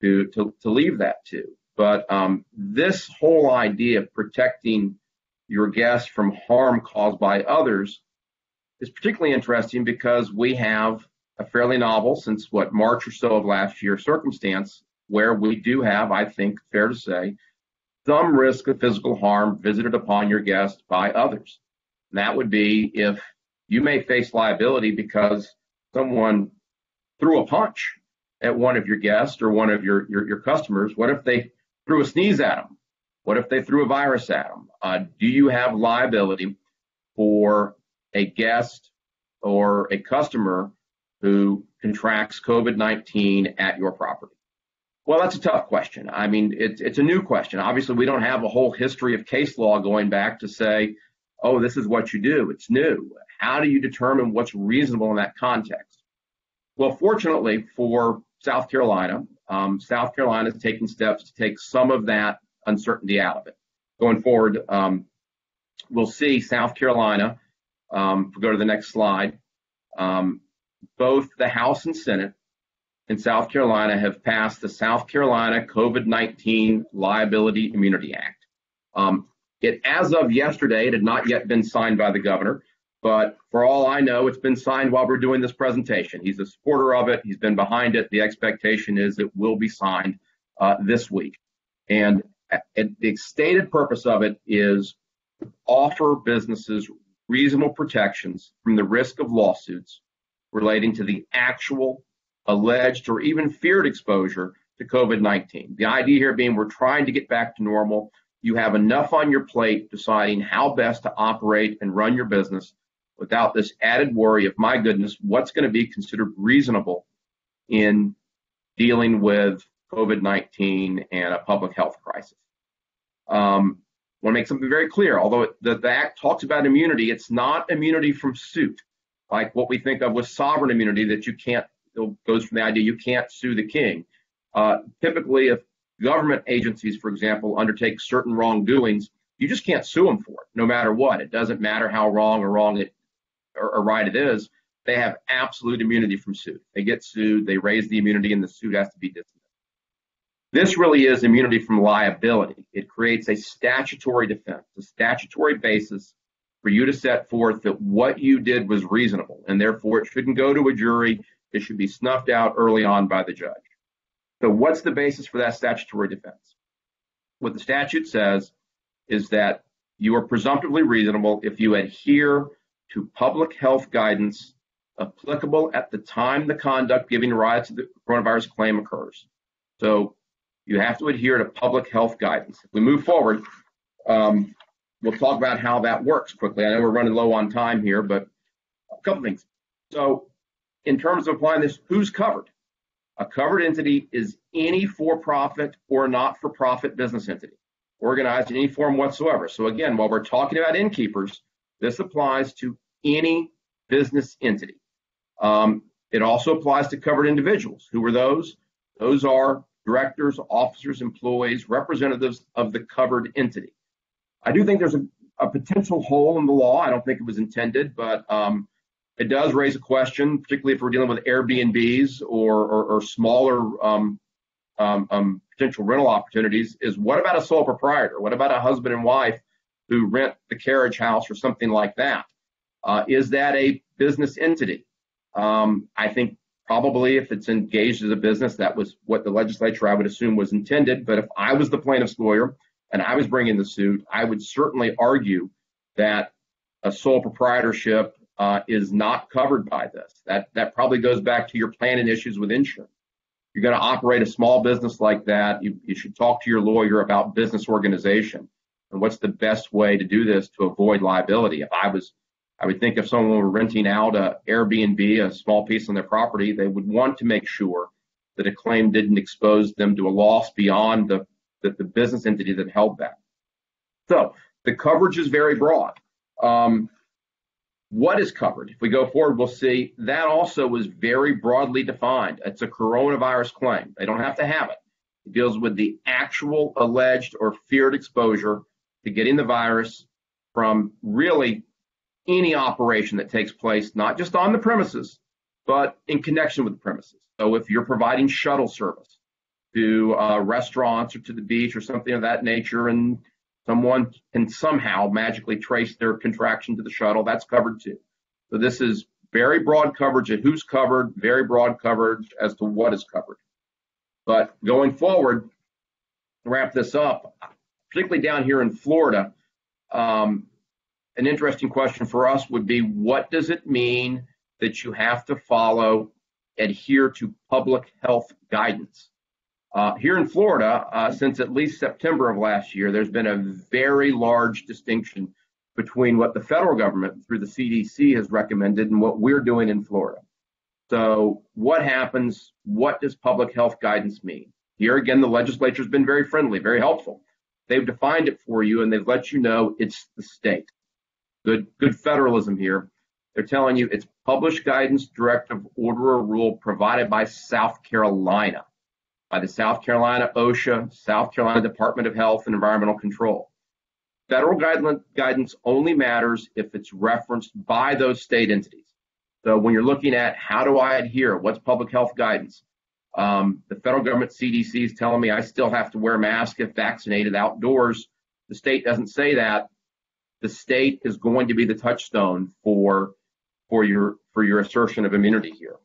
to to, to leave that to. But um, this whole idea of protecting your guests from harm caused by others is particularly interesting because we have a fairly novel, since what March or so of last year, circumstance where we do have, I think, fair to say, some risk of physical harm visited upon your guest by others. And that would be if you may face liability because someone threw a punch at one of your guests or one of your, your, your customers. What if they threw a sneeze at them? What if they threw a virus at them? Uh, do you have liability for a guest or a customer who contracts COVID 19 at your property? Well, that's a tough question. I mean, it's, it's a new question. Obviously, we don't have a whole history of case law going back to say, oh, this is what you do. It's new. How do you determine what's reasonable in that context? Well, fortunately for South Carolina, um, South Carolina is taking steps to take some of that uncertainty out of it. Going forward, um, we'll see South Carolina, um, if we go to the next slide, um, both the House and Senate in South Carolina have passed the South Carolina COVID-19 Liability Immunity Act. Um, it, as of yesterday, it had not yet been signed by the governor, but for all I know, it's been signed while we're doing this presentation. He's a supporter of it. He's been behind it. The expectation is it will be signed uh, this week. And the stated purpose of it is offer businesses reasonable protections from the risk of lawsuits relating to the actual alleged or even feared exposure to COVID 19. The idea here being we're trying to get back to normal. You have enough on your plate deciding how best to operate and run your business without this added worry of, my goodness, what's going to be considered reasonable in dealing with COVID 19 and a public health crisis. Um, I want to make something very clear. Although the, the Act talks about immunity, it's not immunity from suit, like what we think of with sovereign immunity that you can't goes from the idea you can't sue the king. Uh, typically, if government agencies, for example, undertake certain wrongdoings, you just can't sue them for it, no matter what. It doesn't matter how wrong or wrong it or, or right it is. They have absolute immunity from suit. They get sued, they raise the immunity, and the suit has to be dismissed. This really is immunity from liability. It creates a statutory defense, a statutory basis for you to set forth that what you did was reasonable, and therefore it shouldn't go to a jury it should be snuffed out early on by the judge. So what's the basis for that statutory defense? What the statute says is that you are presumptively reasonable if you adhere to public health guidance applicable at the time the conduct giving rise to the coronavirus claim occurs. So you have to adhere to public health guidance. If we move forward, um, we'll talk about how that works quickly. I know we're running low on time here, but a couple things. So in terms of applying this, who's covered? A covered entity is any for-profit or not-for-profit business entity organized in any form whatsoever. So again, while we're talking about innkeepers, this applies to any business entity. Um, it also applies to covered individuals. Who are those? Those are directors, officers, employees, representatives of the covered entity. I do think there's a, a potential hole in the law. I don't think it was intended, but um, it does raise a question, particularly if we're dealing with Airbnbs or, or, or smaller um, um, um, potential rental opportunities, is what about a sole proprietor? What about a husband and wife who rent the carriage house or something like that? Uh, is that a business entity? Um, I think probably if it's engaged as a business, that was what the legislature I would assume was intended. But if I was the plaintiff's lawyer and I was bringing the suit, I would certainly argue that a sole proprietorship uh, is not covered by this. That that probably goes back to your planning issues with insurance. You're going to operate a small business like that. You, you should talk to your lawyer about business organization and what's the best way to do this to avoid liability. If I was, I would think if someone were renting out a Airbnb, a small piece on their property, they would want to make sure that a claim didn't expose them to a loss beyond the, the, the business entity that held that. So the coverage is very broad. Um, what is covered? If we go forward, we'll see that also was very broadly defined. It's a coronavirus claim. They don't have to have it. It deals with the actual alleged or feared exposure to getting the virus from really any operation that takes place, not just on the premises, but in connection with the premises. So if you're providing shuttle service to uh, restaurants or to the beach or something of that nature, and someone can somehow magically trace their contraction to the shuttle, that's covered too. So this is very broad coverage of who's covered, very broad coverage as to what is covered. But going forward, wrap this up, particularly down here in Florida, um, an interesting question for us would be what does it mean that you have to follow, adhere to public health guidance? Uh, here in Florida, uh, since at least September of last year, there's been a very large distinction between what the federal government through the CDC has recommended and what we're doing in Florida. So, what happens? What does public health guidance mean? Here again, the legislature has been very friendly, very helpful. They've defined it for you and they've let you know it's the state. Good, good federalism here. They're telling you it's published guidance, directive, order, or rule provided by South Carolina, by the South Carolina OSHA, South Carolina Department of Health and Environmental Control. Federal guidance only matters if it's referenced by those state entities. So when you're looking at how do I adhere, what's public health guidance? Um, the federal government CDC is telling me I still have to wear a mask if vaccinated outdoors. The state doesn't say that. The state is going to be the touchstone for for your for your assertion of immunity here.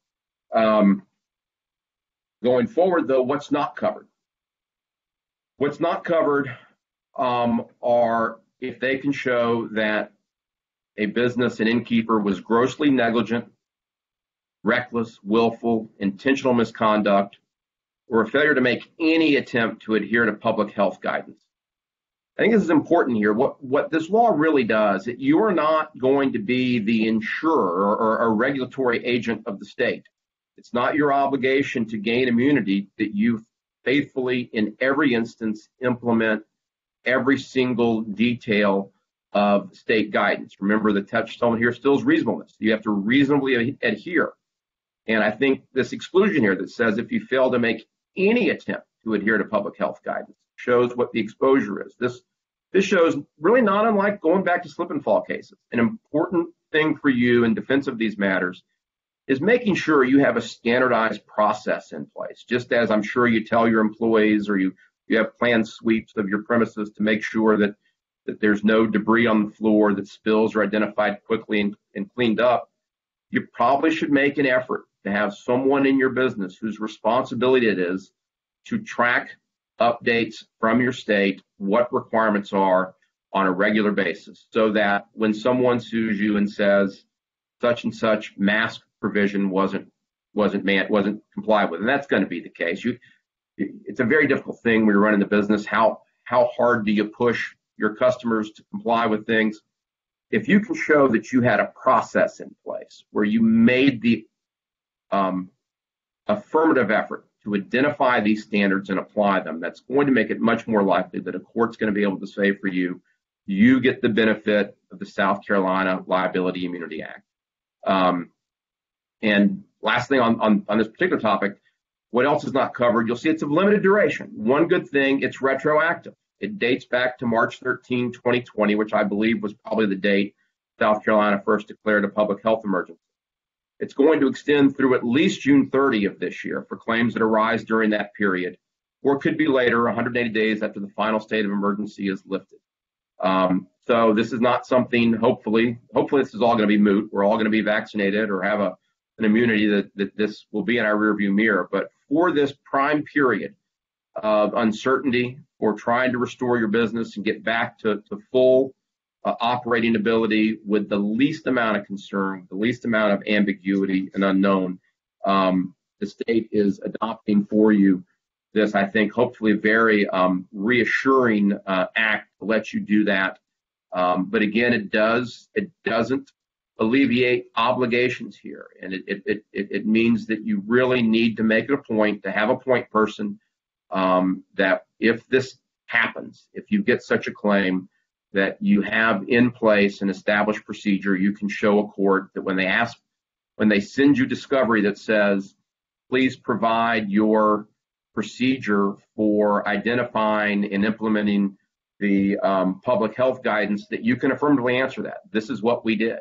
Um, going forward, though, what's not covered? What's not covered um, are if they can show that a business, an innkeeper, was grossly negligent, reckless, willful, intentional misconduct, or a failure to make any attempt to adhere to public health guidance. I think this is important here. What, what this law really does, you are not going to be the insurer or a regulatory agent of the state. It's not your obligation to gain immunity that you faithfully, in every instance, implement every single detail of state guidance. Remember, the touchstone here still is reasonableness. You have to reasonably adhere. And I think this exclusion here that says if you fail to make any attempt to adhere to public health guidance shows what the exposure is. This this shows really not unlike going back to slip and fall cases. An important thing for you in defense of these matters is making sure you have a standardized process in place, just as I'm sure you tell your employees or you you have planned sweeps of your premises to make sure that, that there's no debris on the floor, that spills are identified quickly and, and cleaned up. You probably should make an effort to have someone in your business whose responsibility it is to track updates from your state, what requirements are on a regular basis, so that when someone sues you and says such and such mask provision wasn't wasn't man wasn't complied with, and that's going to be the case. You it's a very difficult thing when you're running the business. How how hard do you push your customers to comply with things? If you can show that you had a process in place where you made the um, affirmative effort to identify these standards and apply them, that's going to make it much more likely that a court's going to be able to say for you, you get the benefit of the South Carolina Liability Immunity Act. Um, and last thing on, on, on this particular topic, what else is not covered? You'll see it's of limited duration. One good thing, it's retroactive. It dates back to March 13, 2020, which I believe was probably the date South Carolina first declared a public health emergency. It's going to extend through at least June 30 of this year for claims that arise during that period, or could be later, 180 days after the final state of emergency is lifted. Um, so this is not something, hopefully, hopefully this is all going to be moot. We're all going to be vaccinated or have a, an immunity that, that this will be in our rearview mirror. But for this prime period of uncertainty or trying to restore your business and get back to, to full uh, operating ability with the least amount of concern, the least amount of ambiguity and unknown, um, the state is adopting for you this, I think, hopefully very um, reassuring uh, act to let you do that. Um, but again, it does it doesn't alleviate obligations here. And it, it, it, it means that you really need to make it a point to have a point person um, that if this happens, if you get such a claim, that you have in place an established procedure, you can show a court that when they ask, when they send you discovery that says, please provide your procedure for identifying and implementing the um, public health guidance, that you can affirmatively answer that. This is what we did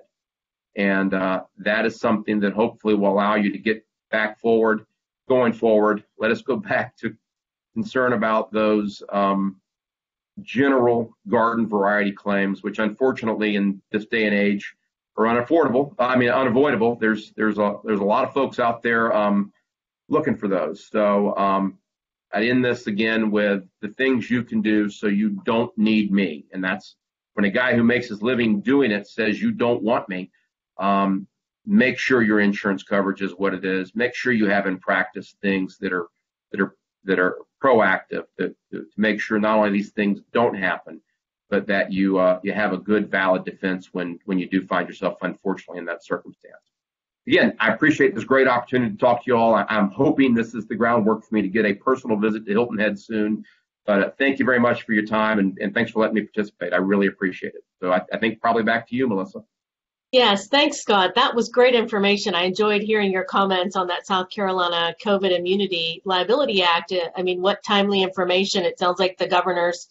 And uh, that is something that hopefully will allow you to get back forward, going forward. Let us go back to concern about those um, general garden variety claims, which unfortunately in this day and age are unaffordable. I mean, unavoidable. There's there's a there's a lot of folks out there um, looking for those. So um, I end this again with the things you can do so you don't need me, and that's when a guy who makes his living doing it says you don't want me. Um, make sure your insurance coverage is what it is. Make sure you have in practice things that are that are that are proactive to, to, make sure not only these things don't happen, but that you uh, you have a good valid defense when when you do find yourself unfortunately in that circumstance. Again, I appreciate this great opportunity to talk to you all. I, am hoping this is the groundwork for me to get a personal visit to Hilton Head soon. But uh, thank you very much for your time and, and thanks for letting me participate. I really appreciate it. So I, I think probably back to you, Melissa. Yes, thanks, Scott. That was great information. I enjoyed hearing your comments on that South Carolina COVID Immunity Liability Act. I mean, what timely information. It sounds like the governor's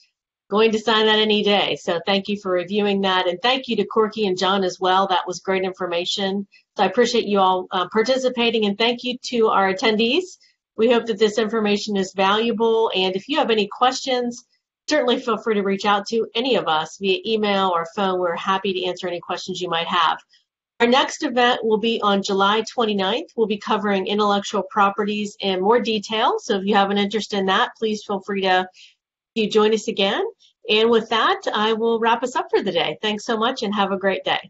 going to sign that any day. So thank you for reviewing that. And thank you to Corky and John as well. That was great information. So I appreciate you all uh, participating and thank you to our attendees. We hope that this information is valuable. And if you have any questions, certainly feel free to reach out to any of us via email or phone. We're happy to answer any questions you might have. Our next event will be on July 29th. We'll be covering intellectual properties in more detail. So if you have an interest in that, please feel free to, to join us again. And with that, I will wrap us up for the day. Thanks so much and have a great day.